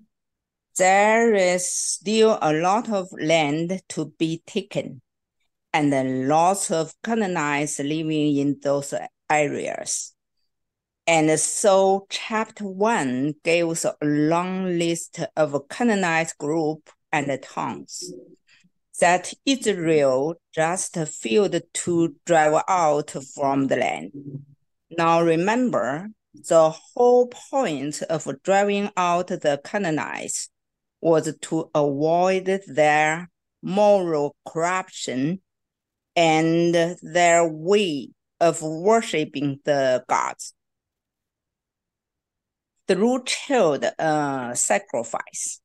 Speaker 14: there is still a lot of land to be taken, and lots of Canaanites living in those areas. And so, chapter one gives a long list of Canaanite group and towns that Israel just failed to drive out from the land. Now remember, the whole point of driving out the Canaanites was to avoid their moral corruption and their way of worshiping the gods through child uh, sacrifice.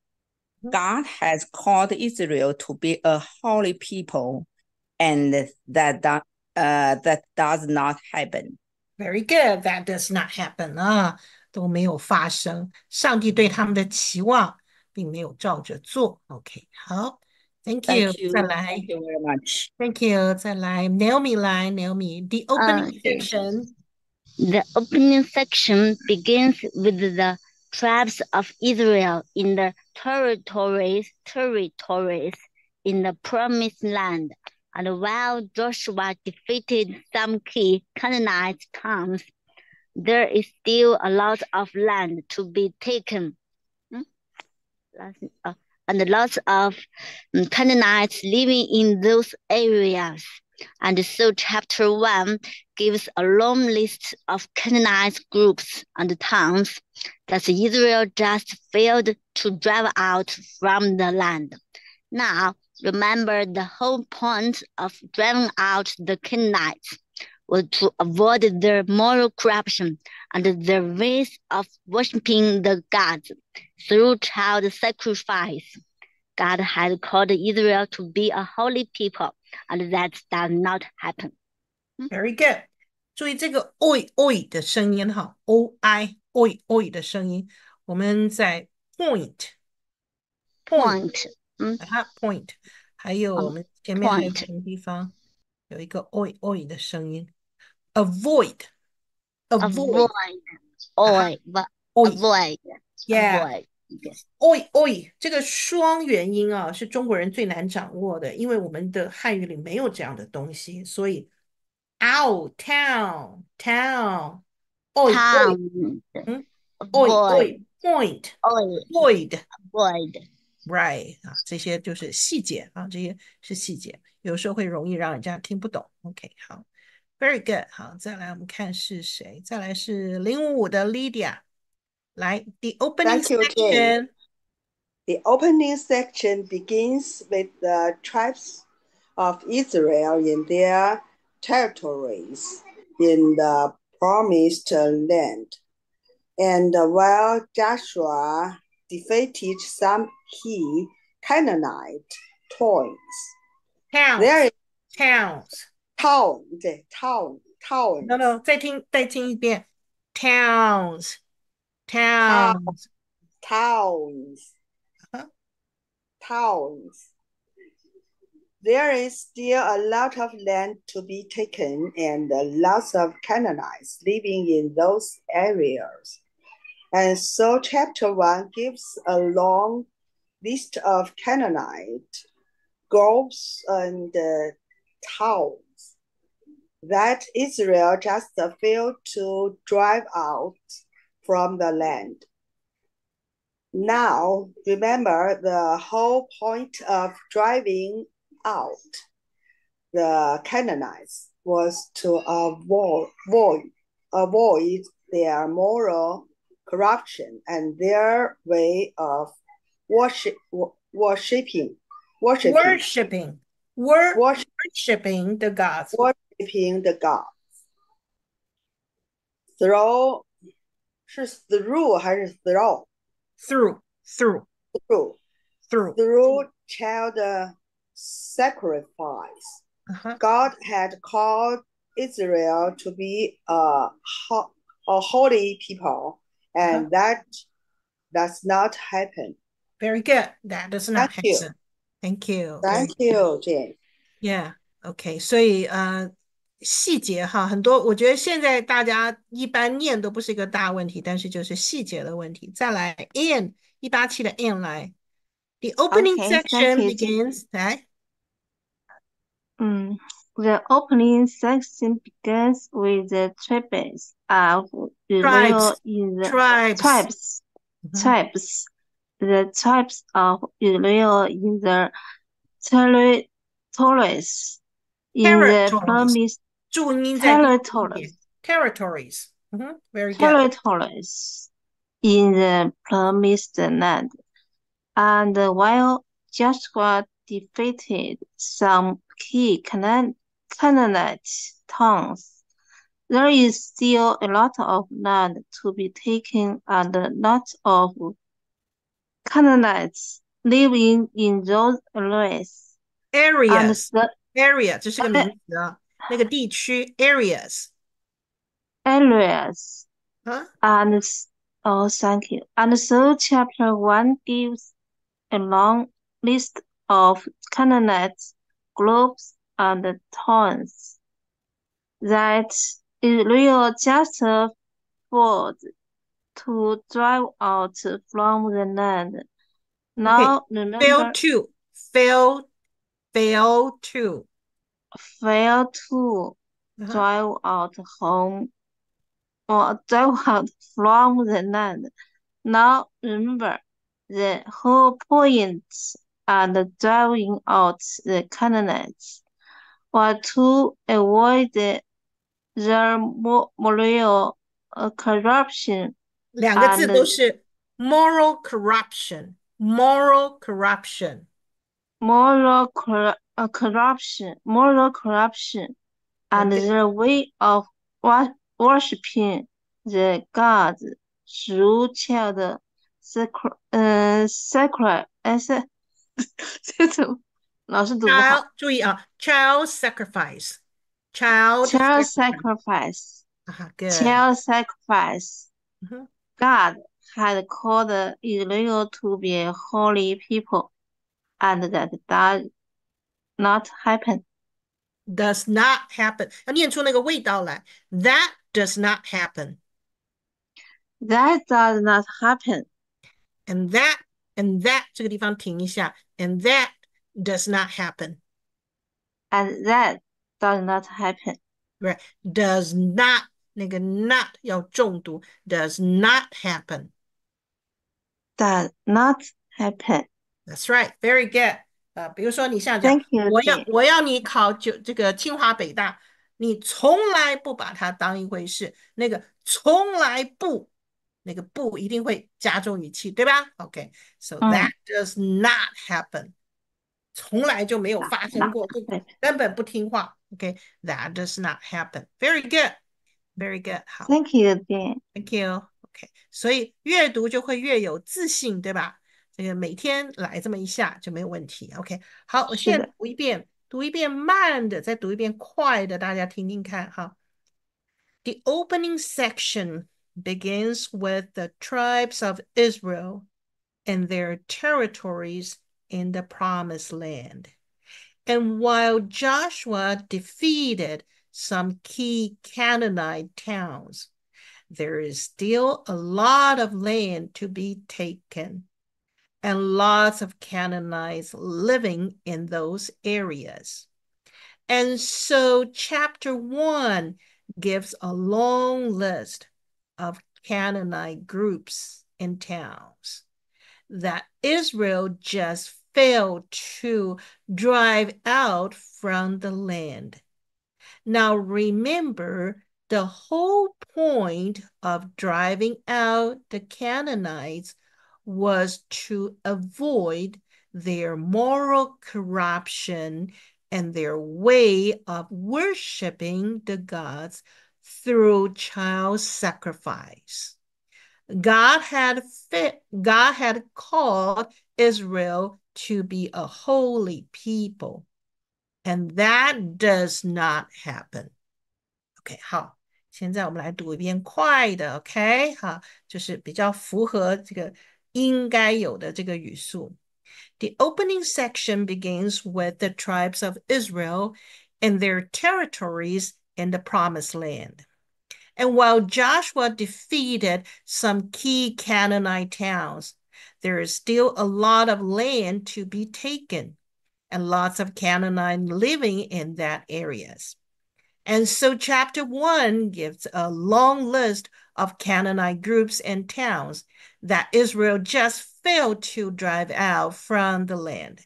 Speaker 14: God has called Israel to be a holy people, and that that uh, that does not happen.
Speaker 1: Very good. That does not happen 啊，都没有发生。上帝对他们的期望并没有照着做。OK，好，Thank you。
Speaker 14: Thank you,
Speaker 1: 再来
Speaker 14: thank you very much.
Speaker 1: ，Thank you。再来，Naomi 来，Naomi，the opening
Speaker 2: Okay.
Speaker 1: section。
Speaker 2: The opening section begins with the tribes of Israel in the territories, territories in the promised land. And while Joshua defeated some key Canaanite towns, there is still a lot of land to be taken. Hmm? And lots of um, Canaanites living in those areas. And so, chapter one gives a long list of Canaanite groups and towns that Israel just failed to drive out from the land. Now, remember the whole point of driving out the Canaanites was to avoid their moral corruption and their ways of worshiping the gods through child sacrifice. God had called Israel to be a holy people, and that does not happen.
Speaker 1: Very good。注意这个 oi oi 的声音哈，o i oi oi 的声音，我们在 point
Speaker 2: Point. 嗯
Speaker 1: 啊 point，还有我
Speaker 2: 嗯
Speaker 1: 们前面还有
Speaker 2: point
Speaker 1: 什么地方有一个 oi oi 的声音，avoid avoid
Speaker 2: Avoid. Avoid.
Speaker 1: oi
Speaker 2: Avoid.
Speaker 1: yeah
Speaker 2: Avoid.
Speaker 1: oi oi 这个双元音啊，是中国人最难掌握的，因为我们的汉语里没有这样的东西，所以 out town town oi oi. 嗯 oi oi point
Speaker 2: Avoid.
Speaker 1: void
Speaker 2: Avoid.
Speaker 1: right 啊，这些就是细节啊，这些是细节，有时候会容易让人家听不懂。OK，好，very good，好，再来我们看是谁，再来是零五五的 Lydia，来，the opening
Speaker 15: Thank you, Jane.
Speaker 1: section。
Speaker 15: The opening section begins with the tribes of Israel in their territories in the promised land. And while Joshua defeated some key Canaanite towns,
Speaker 1: towns
Speaker 15: there is
Speaker 1: towns
Speaker 15: town, 对 town town
Speaker 1: no no，再听再听一遍，towns towns
Speaker 15: towns,
Speaker 1: Uh-huh.
Speaker 15: towns. There is still a lot of land to be taken and lots of Canaanites living in those areas. And so, chapter one gives a long list of Canaanite groups and uh, towns that Israel just failed to drive out from the land. Now, remember the whole point of driving out the Canaanites was to avoid, avoid, avoid their moral corruption and their way of worship, worshiping, worshiping,
Speaker 1: worshiping wor worshiping the gods
Speaker 15: worshiping the gods. Through 是 through 还是 through?
Speaker 1: through through
Speaker 15: Through
Speaker 1: through
Speaker 15: through child sacrifice.
Speaker 1: uh-huh.
Speaker 15: God had called Israel to be a, ho- a holy people, and that does not happen.
Speaker 1: Very good. That does not
Speaker 15: Thank you.
Speaker 1: happen. Thank you.
Speaker 15: Thank you, Jane.
Speaker 1: Yeah. OK，所以呃， 细节哈，很多我觉得现在大家一般念都不是一个大问题，但是就是细节的问题。再来，in 一八七的 in 来，the opening
Speaker 16: Okay,
Speaker 1: section begins 来。
Speaker 16: Mm, the opening section begins with the tribes of
Speaker 1: Tribes.
Speaker 16: in the
Speaker 1: Tribes.
Speaker 16: tribes, tribes, the tribes of Israel in the territories in the promised
Speaker 1: 注音在第一
Speaker 16: territories,
Speaker 1: 点 territories。嗯哼，very good。
Speaker 16: territories in the promised land. And while Joshua defeated some key Canaan- Canaanite towns, there is still a lot of land to be taken and a lot of Canaanites living in those areas. And
Speaker 1: areas
Speaker 16: the
Speaker 1: area 这是个名词啊， 那个地区 areas
Speaker 16: areas
Speaker 1: 啊
Speaker 16: And s- oh, thank you. And so chapter one gives a long list of Canaanite groups and towns that Israel just fought to drive out from the land. Now
Speaker 1: fail
Speaker 16: remember,
Speaker 1: to fail fail to
Speaker 16: fail to
Speaker 1: Uh-huh.
Speaker 16: drive out home or drive out from the land. Now remember, the whole point and driving out the Canaanites was to avoid the, their mo- moral uh, corruption
Speaker 1: 两个字
Speaker 16: and
Speaker 1: 都是 moral corruption moral corruption
Speaker 16: moral cor- uh, corruption, moral corruption, and
Speaker 1: Okay.
Speaker 16: their way of wa- worshiping the gods through child sacri 呃 sacri 哎是这怎么老是读不好
Speaker 1: child 注意啊 child sacrifice child
Speaker 16: child
Speaker 1: sacrifice
Speaker 16: sacrifice
Speaker 1: 啊哈 good
Speaker 16: child sacrifice
Speaker 1: 嗯哼
Speaker 16: God had called Israel to be a holy people, and that does not happen.
Speaker 1: does not happen 要念出那个味道来 that does not happen
Speaker 16: That does not happen.
Speaker 1: and that and that 这个地方停一下 and that does not happen
Speaker 16: And that does not happen.
Speaker 1: right does not 那个 not 要重读 does not happen
Speaker 16: Does not happen.
Speaker 1: That's right, very good. 啊、比如说你像讲
Speaker 16: Thank you,
Speaker 1: 我要
Speaker 16: dear.
Speaker 1: 我要你考就这个清华北大，你从来不把它当一回事，那个从来不，那个不一定会加重语气，对吧？OK，so、
Speaker 16: 嗯
Speaker 1: that does not happen，从来就没有发生过，就根本不听话。OK，that、does not happen. Very good, very good. 好
Speaker 16: Thank you, dear.
Speaker 1: Thank you. OK，所以越读就会越有自信，对吧？ 这个每天来这么一下就没有问题。OK，好，我现在
Speaker 16: 是的
Speaker 1: 读一遍，读一遍慢的，再读一遍快的，大家听听看哈。The opening section begins with the tribes of Israel and their territories in the promised land. And while Joshua defeated some key Canaanite towns, there is still a lot of land to be taken and lots of Canaanites living in those areas. And so, chapter one gives a long list of Canaanite groups and towns that Israel just failed to drive out from the land. Now, remember, the whole point of driving out the Canaanites was to avoid their moral corruption and their way of worshiping the gods through child sacrifice. God had fit, God had called Israel to be a holy people, and that does not happen. OK，好， 现在我们来读一遍快的，OK，哈，就是比较符合这个 应该有的这个语速。The opening section begins with the tribes of Israel and their territories in the promised land. And while Joshua defeated some key Canaanite towns, there is still a lot of land to be taken and lots of Canaanite living in that areas. And so chapter one gives a long list of Canaanite groups and towns that Israel just failed to drive out from the land.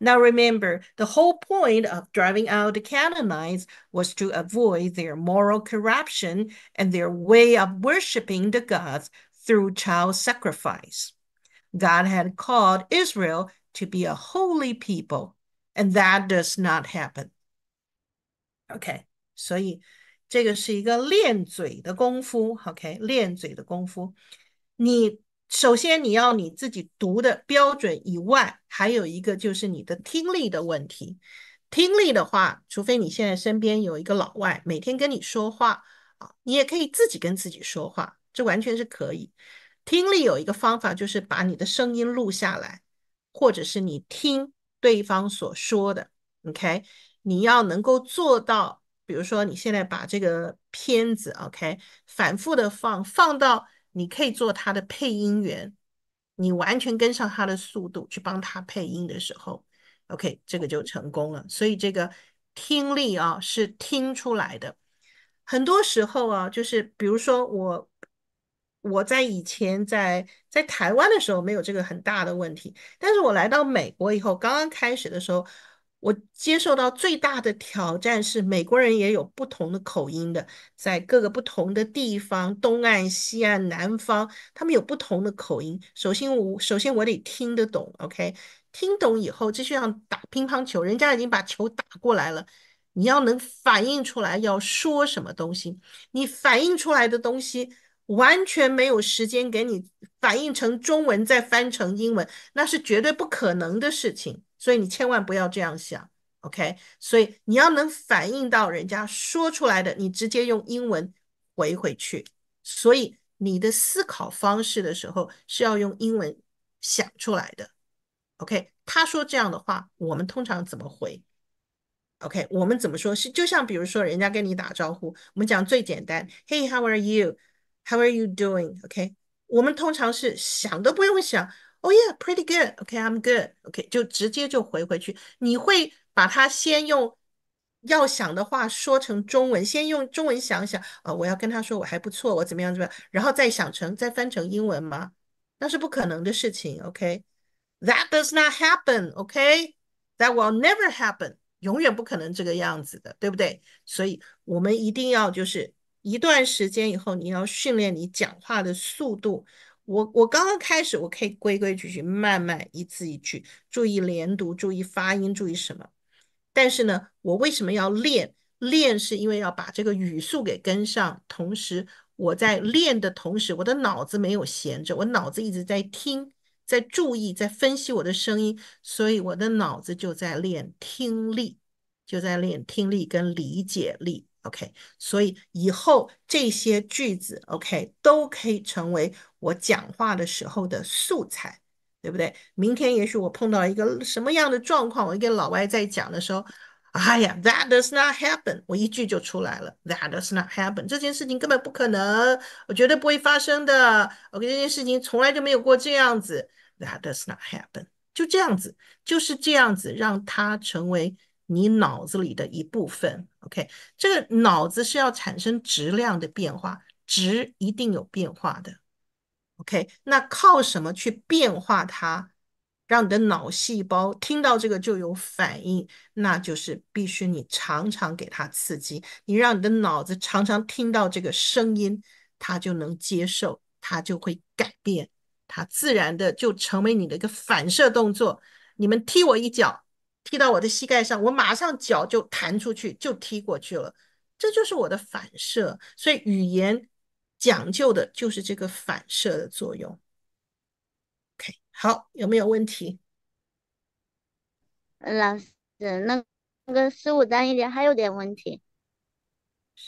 Speaker 1: Now remember, the whole point of driving out the Canaanites was to avoid their moral corruption and their way of worshiping the gods through child sacrifice. God had called Israel to be a holy people, and that does not happen. Okay, 所以这个是一个练嘴的功夫，OK，练嘴的功夫。你 首先你要你自己读的标准以外，还有一个就是你的听力的问题。听力的话，除非你现在身边有一个老外每天跟你说话啊，你也可以自己跟自己说话，这完全是可以。听力有一个方法，就是把你的声音录下来，或者是你听对方所说的，OK？你要能够做到，比如说你现在把这个片子，OK，反复的放，放到你可以做他的配音员，你完全跟上他的速度去帮他配音的时候，OK，这个就成功了。所以这个听力啊是听出来的，很多时候啊，就是比如说我。我在以前在在台湾的时候没有这个很大的问题，但是我来到美国以后，刚刚开始的时候，我接受到最大的挑战是美国人也有不同的口音的，在各个不同的地方，东岸、西岸、南方，他们有不同的口音。首先我首先我得听得懂，OK，听懂以后，就像打乒乓球，人家已经把球打过来了，你要能反应出来要说什么东西，你反应出来的东西。完全没有时间给你反映成中文，再翻成英文，那是绝对不可能的事情。所以你千万不要这样想，OK？所以你要能反映到人家说出来的，你直接用英文回回去。所以你的思考方式的时候是要用英文想出来的，OK？他说这样的话，我们通常怎么回？OK？我们怎么说？是就像比如说人家跟你打招呼，我们讲最简单，Hey，how are you？How are you doing? OK，我们通常是想都不用想，Oh yeah, pretty good. Okay, I'm good. Okay，就直接就回回去。你会把它先用要想的话说成中文，先用中文想想啊，我要跟他说我还不错，我怎么样怎么样，然后再想成再翻成英文吗？那是不可能的事情。OK，That does not happen. OK，That will never happen. 永远不可能这个样子的，对不对？所以我们一定要就是。一段时间以后，你要训练你讲话的速度。我我刚刚开始，我可以规规矩矩、慢慢一字一句，注意连读，注意发音，注意什么？但是呢，我为什么要练？练是因为要把这个语速给跟上。同时，我在练的同时，我的脑子没有闲着，我脑子一直在听，在注意，在分析我的声音，所以我的脑子就在练听力，就在练听力跟理解力。OK，所以以后这些句子 OK 都可以成为我讲话的时候的素材，对不对？明天也许我碰到一个什么样的状况，我跟老外在讲的时候，哎呀，That does not happen，我一句就出来了，That does not happen，这件事情根本不可能，我绝对不会发生的。OK，这件事情从来就没有过这样子，That does not happen，就这样子，就是这样子，让它成为。你脑子里的一部分，OK，这个脑子是要产生质量的变化，值一定有变化的，OK，那靠什么去变化它，让你的脑细胞听到这个就有反应？那就是必须你常常给它刺激，你让你的脑子常常听到这个声音，它就能接受，它就会改变，它自然的就成为你的一个反射动作。你们踢我一脚。踢到我的膝盖上，我马上脚就弹出去，就踢过去了。这就是我的反射，所以语言讲究的就是这个反射的作用。OK，好，有没有问题？
Speaker 2: 老师，那那个十五章一点还有点问题。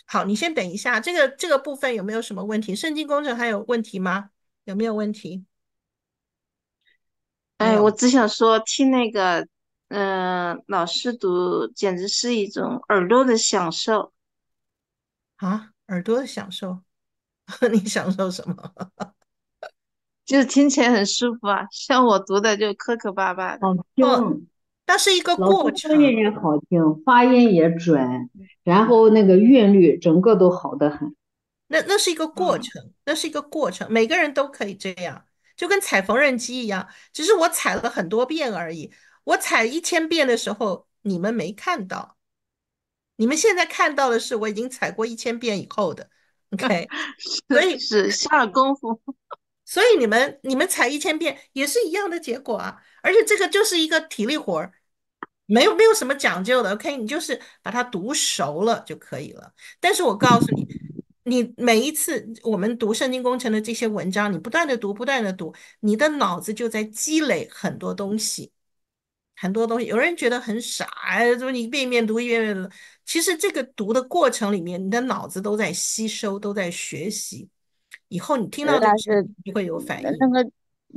Speaker 1: 好，你先等一下，这个这个部分有没有什么问题？圣经工程还有问题吗？有没有问题？
Speaker 16: 哎，我只想说，听那个，嗯、老师读简直是一种耳朵的享受。
Speaker 1: 啊，耳朵的享受，你享受什么？
Speaker 16: 就是听起来很舒服啊，像我读的就磕磕巴巴的。
Speaker 17: 好听，
Speaker 1: 那是一个过程。
Speaker 17: 声音也好听，发音也准，然后那个韵律整个都好得很。
Speaker 1: 那那是一个过程，那是一个过程，每个人都可以这样，就跟踩缝纫机一样，只是我踩了很多遍而已。我踩一千遍的时候，你们没看到，你们现在看到的是我已经踩过一千遍以后的 OK？所以
Speaker 16: 是下了功夫。
Speaker 1: 所以你们你们踩一千遍也是一样的结果啊，而且这个就是一个体力活儿，没有没有什么讲究的，OK？你就是把它读熟了就可以了。但是我告诉你，你每一次我们读圣经工程的这些文章，你不断的读，不断的读，你的脑子就在积累很多东西，很多东西。有人觉得很傻，哎，说你一遍一遍读，一遍一遍读，其实这个读的过程里面，你的脑子都在吸收，都在学习。以后你听到的
Speaker 2: 老
Speaker 1: 时候
Speaker 2: 师
Speaker 1: 就会有反应，
Speaker 2: 那个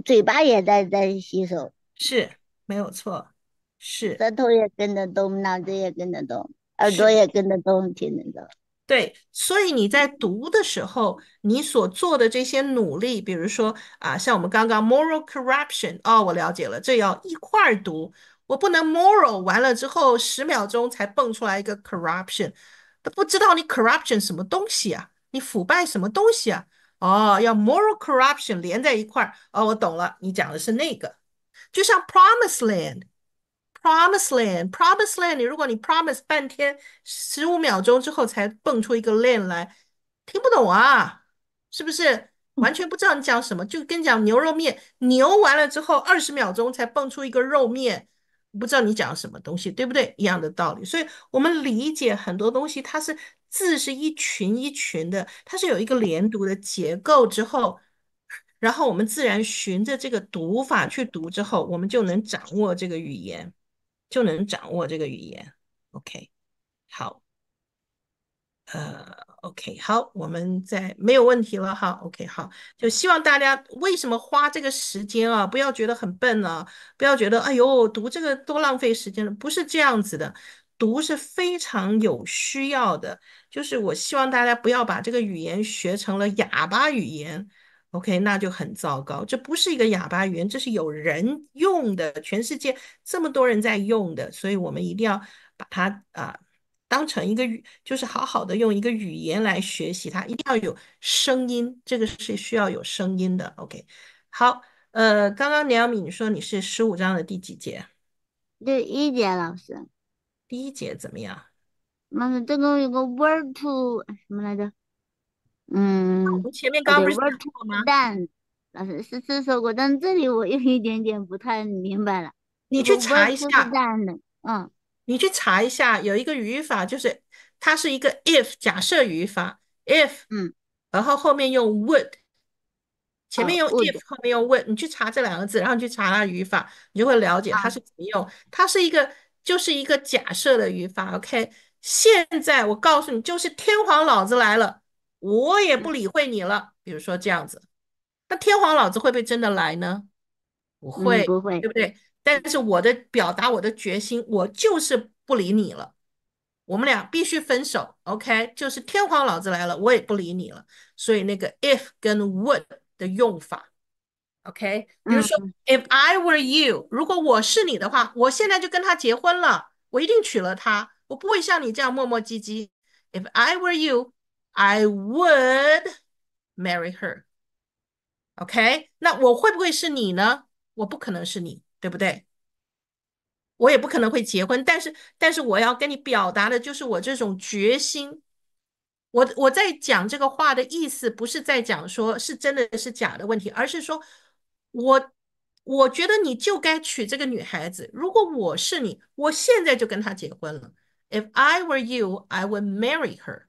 Speaker 2: 嘴巴也在在吸收，
Speaker 1: 是没有错，是
Speaker 2: 舌头也跟着动，脑子也跟着动，耳朵也跟着动，听着动。
Speaker 1: 对，所以你在读的时候，你所做的这些努力，比如说啊，像我们刚刚 moral corruption，哦，我了解了，这要一块儿读，我不能 moral 完了之后十秒钟才蹦出来一个 corruption，都不知道你 corruption 什么东西啊，你腐败什么东西啊？哦，要 moral corruption 连在一块儿，哦，我懂了，你讲的是那个，就像 promise land。Promise Land, Promise Land，你如果你 promise 半天，十五秒钟之后才蹦出一个 land 来，听不懂啊，是不是？完全不知道你讲什么，就跟你讲牛肉面，牛完了之后二十秒钟才蹦出一个肉面，不知道你讲什么东西，对不对？一样的道理，所以我们理解很多东西，它是字是一群一群的，它是有一个连读的结构之后。然后我们自然循着这个读法去读之后，我们就能掌握这个语言，就能掌握这个语言。OK，好，呃，OK，好，我们再没有问题了哈。OK，好，就希望大家为什么花这个时间啊？不要觉得很笨啊，不要觉得哎呦读这个多浪费时间了，不是这样子的，读是非常有需要的。就是我希望大家不要把这个语言学成了哑巴语言。OK，那就很糟糕。这不是一个哑巴语言，这是有人用的，全世界这么多人在用的，所以我们一定要把它啊当成一个语，就是好好的用一个语言来学习它，一定要有声音，这个是需要有声音的。OK，好，呃，刚刚梁敏说你是十五章的第几节？
Speaker 2: 第一节老师，
Speaker 1: 第一节怎么样？
Speaker 2: 老师，这个有个 word to 什么来着？嗯，
Speaker 1: 我们前面刚刚不是
Speaker 2: to
Speaker 1: 过吗
Speaker 2: ？done，老师是是说过，但这里我有一点点不太明白了。
Speaker 1: 你
Speaker 2: 这个
Speaker 1: 去查一下
Speaker 2: done，嗯，
Speaker 1: 你去查一下，有一个语法，就是它是一个 if 假设语法，if，
Speaker 2: 嗯，
Speaker 1: 然后后面用 would，前面用 if，后面用 would，你去查这两个字，然后你去查它语法，你就会了解它是怎么用。它是一个就是一个假设的语法，OK。现在我告诉你，就是天皇老子来了，我也不理会你了。比如说这样子，那天皇老子会不会真的来呢？不
Speaker 2: 嗯，
Speaker 1: 会，
Speaker 2: 不会，
Speaker 1: 对不对？但是我的表达我的决心，我就是不理你了。我们俩必须分手，OK？就是天皇老子来了，我也不理你了。所以那个 if 跟 would 的用法，OK？比如说
Speaker 2: 嗯
Speaker 1: ，if I were you，如果我是你的话，我现在就跟他结婚了，我一定娶了她，我不会像你这样磨磨唧唧。If I were you, I would marry her。OK，那我会不会是你呢？我不可能是你，对不对？我也不可能会结婚，但是，但是我要跟你表达的就是我这种决心。我我在讲这个话的意思，不是在讲说是真的是假的问题，而是说我我觉得你就该娶这个女孩子。如果我是你，我现在就跟她结婚了。If I were you, I would marry her，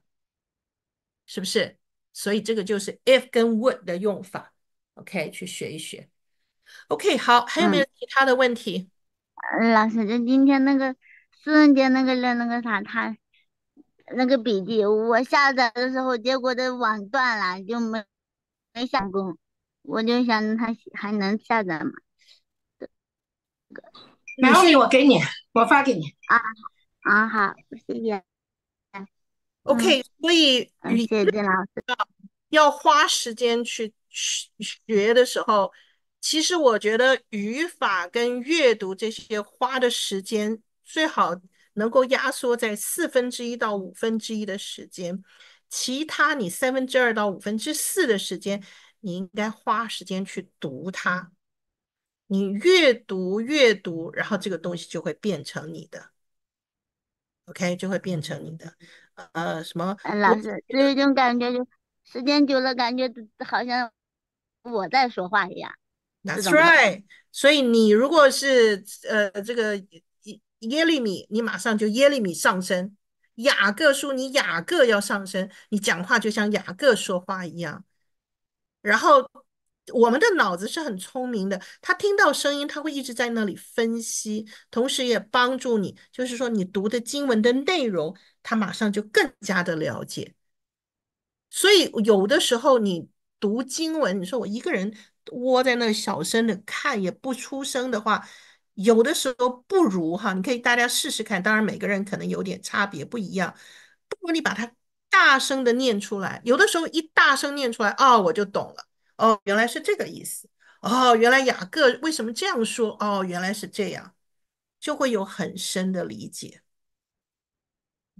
Speaker 1: 是不是？所以这个就是 if 跟 would 的用法。OK，去学一学。OK，好，还有没有
Speaker 2: 嗯，
Speaker 1: 其他的问题？
Speaker 2: 嗯老师，就今天那个四人节那个人那个啥，他那个笔记，我下载的时候，结果的网断了，就没没下工。我就想他还能下载吗？
Speaker 1: 然后我给你，我发给你
Speaker 2: 啊啊好，谢谢。
Speaker 1: OK，所以
Speaker 2: 嗯，
Speaker 1: 语
Speaker 2: 谢谢郑老师。
Speaker 1: 要花时间去学学的时候，其实我觉得语法跟阅读这些花的时间最好能够压缩在四分之一到五分之一的时间，其他你三分之二到五分之四的时间，你应该花时间去读它。你越读越读，然后这个东西就会变成你的，OK，就会变成你的。呃，什么？
Speaker 2: 嗯，老师，有一种感觉，就时间久了，感觉好像我在说话一样。
Speaker 1: That's right。所以你如果是呃这个耶耶利米，你马上就耶利米上升；雅各书，你雅各要上升，你讲话就像雅各说话一样。然后我们的脑子是很聪明的，他听到声音，他会一直在那里分析，同时也帮助你，就是说你读的经文的内容，他马上就更加的了解。所以有的时候你读经文，你说我一个人窝在那小声的看也不出声的话，有的时候不如哈，你可以大家试试看。当然每个人可能有点差别不一样，不如你把它大声的念出来。有的时候一大声念出来，哦，我就懂了。哦，原来是这个意思。哦，原来雅各为什么这样说？哦，原来是这样，就会有很深的理解。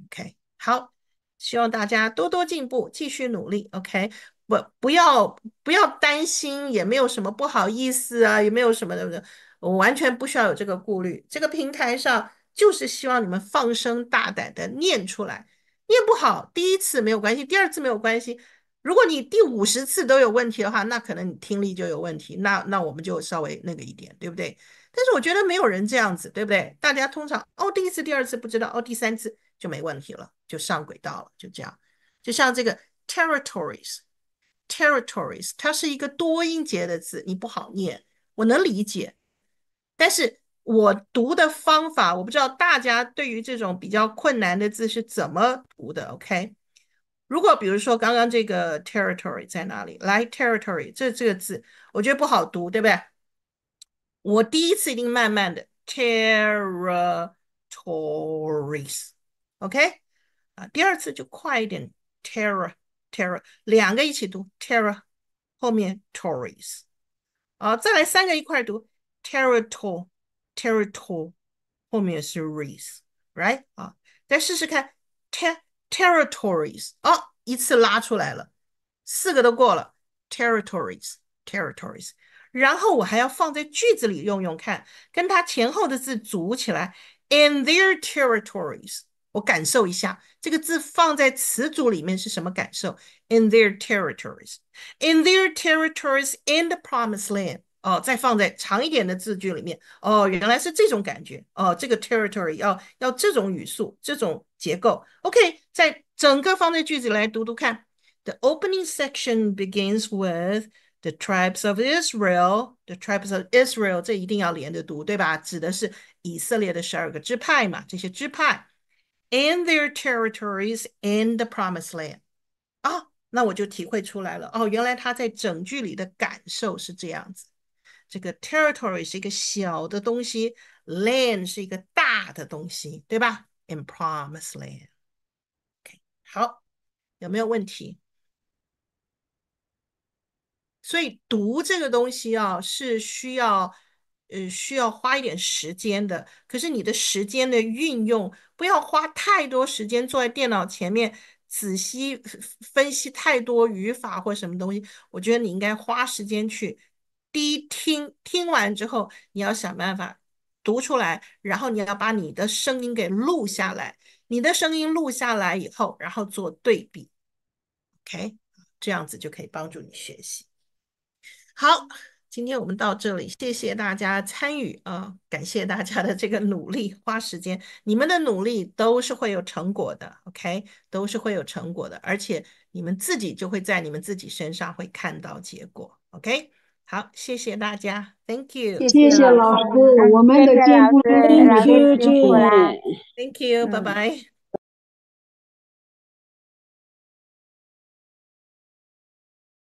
Speaker 1: OK，好，希望大家多多进步，继续努力。OK，不不要不要担心，也没有什么不好意思啊，也没有什么的，我完全不需要有这个顾虑。这个平台上就是希望你们放声大胆的念出来，念不好，第一次没有关系，第二次没有关系。如果你第五十次都有问题的话，那可能你听力就有问题，那那我们就稍微那个一点，对不对？但是我觉得没有人这样子，对不对？大家通常哦，第一次、第二次不知道，哦，第三次就没问题了，就上轨道了，就这样。就像这个 territories，territories，它是一个多音节的字，你不好念，我能理解。但是我读的方法，我不知道大家对于这种比较困难的字是怎么读的，OK？如果比如说刚刚这个 territory 在哪里？来 territory 这这个字，我觉得不好读，对不对？我第一次一定慢慢的 territories，OK？啊，第二次就快一点 terror terror，两个一起读 terror，后面 tories，啊，再来三个一块读 territory territory，后面是 race，right？啊，再试试看 ter territories，哦，一次拉出来了，四个都过了，territories territories，然后我还要放在句子里用用看，跟它前后的字组起来，in their territories，我感受一下这个字放在词组里面是什么感受？in their territories，in their territories in the promised land。 哦，再放在长一点的字句里面，哦，原来是这种感觉，哦，这个 territory 要要这种语速，这种结构。OK，在整个放在句子来读读看。The opening section begins with the tribes of Israel. The tribes of Israel，这一定要连着读，对吧？指的是以色列的十二个支派嘛，这些支派。And their territories in the promised land。啊，那我就体会出来了。哦，原来他在整句里的感受是这样子。这个 territory 是一个小的东西，land 是一个大的东西，对吧？In promised land。好，有没有问题？所以读这个东西啊，是需要，呃，需要花一点时间的。可是你的时间的运用，不要花太多时间坐在电脑前面仔细分析太多语法或什么东西。我觉得你应该花时间去。第一，听听完之后，你要想办法读出来，然后你要把你的声音给录下来。你的声音录下来以后，然后做对比，OK，这样子就可以帮助你学习。好，今天我们到这里，谢谢大家参与啊，感谢大家的这个努力，花时间，你们的努力都是会有成果的，OK，都是会有成果的，而且你们自己就会在你们自己身上会看到结果，OK。好，谢谢大家，Thank you，
Speaker 17: 谢谢老师，我们的进步
Speaker 1: ，Thank you，Thank you，拜拜。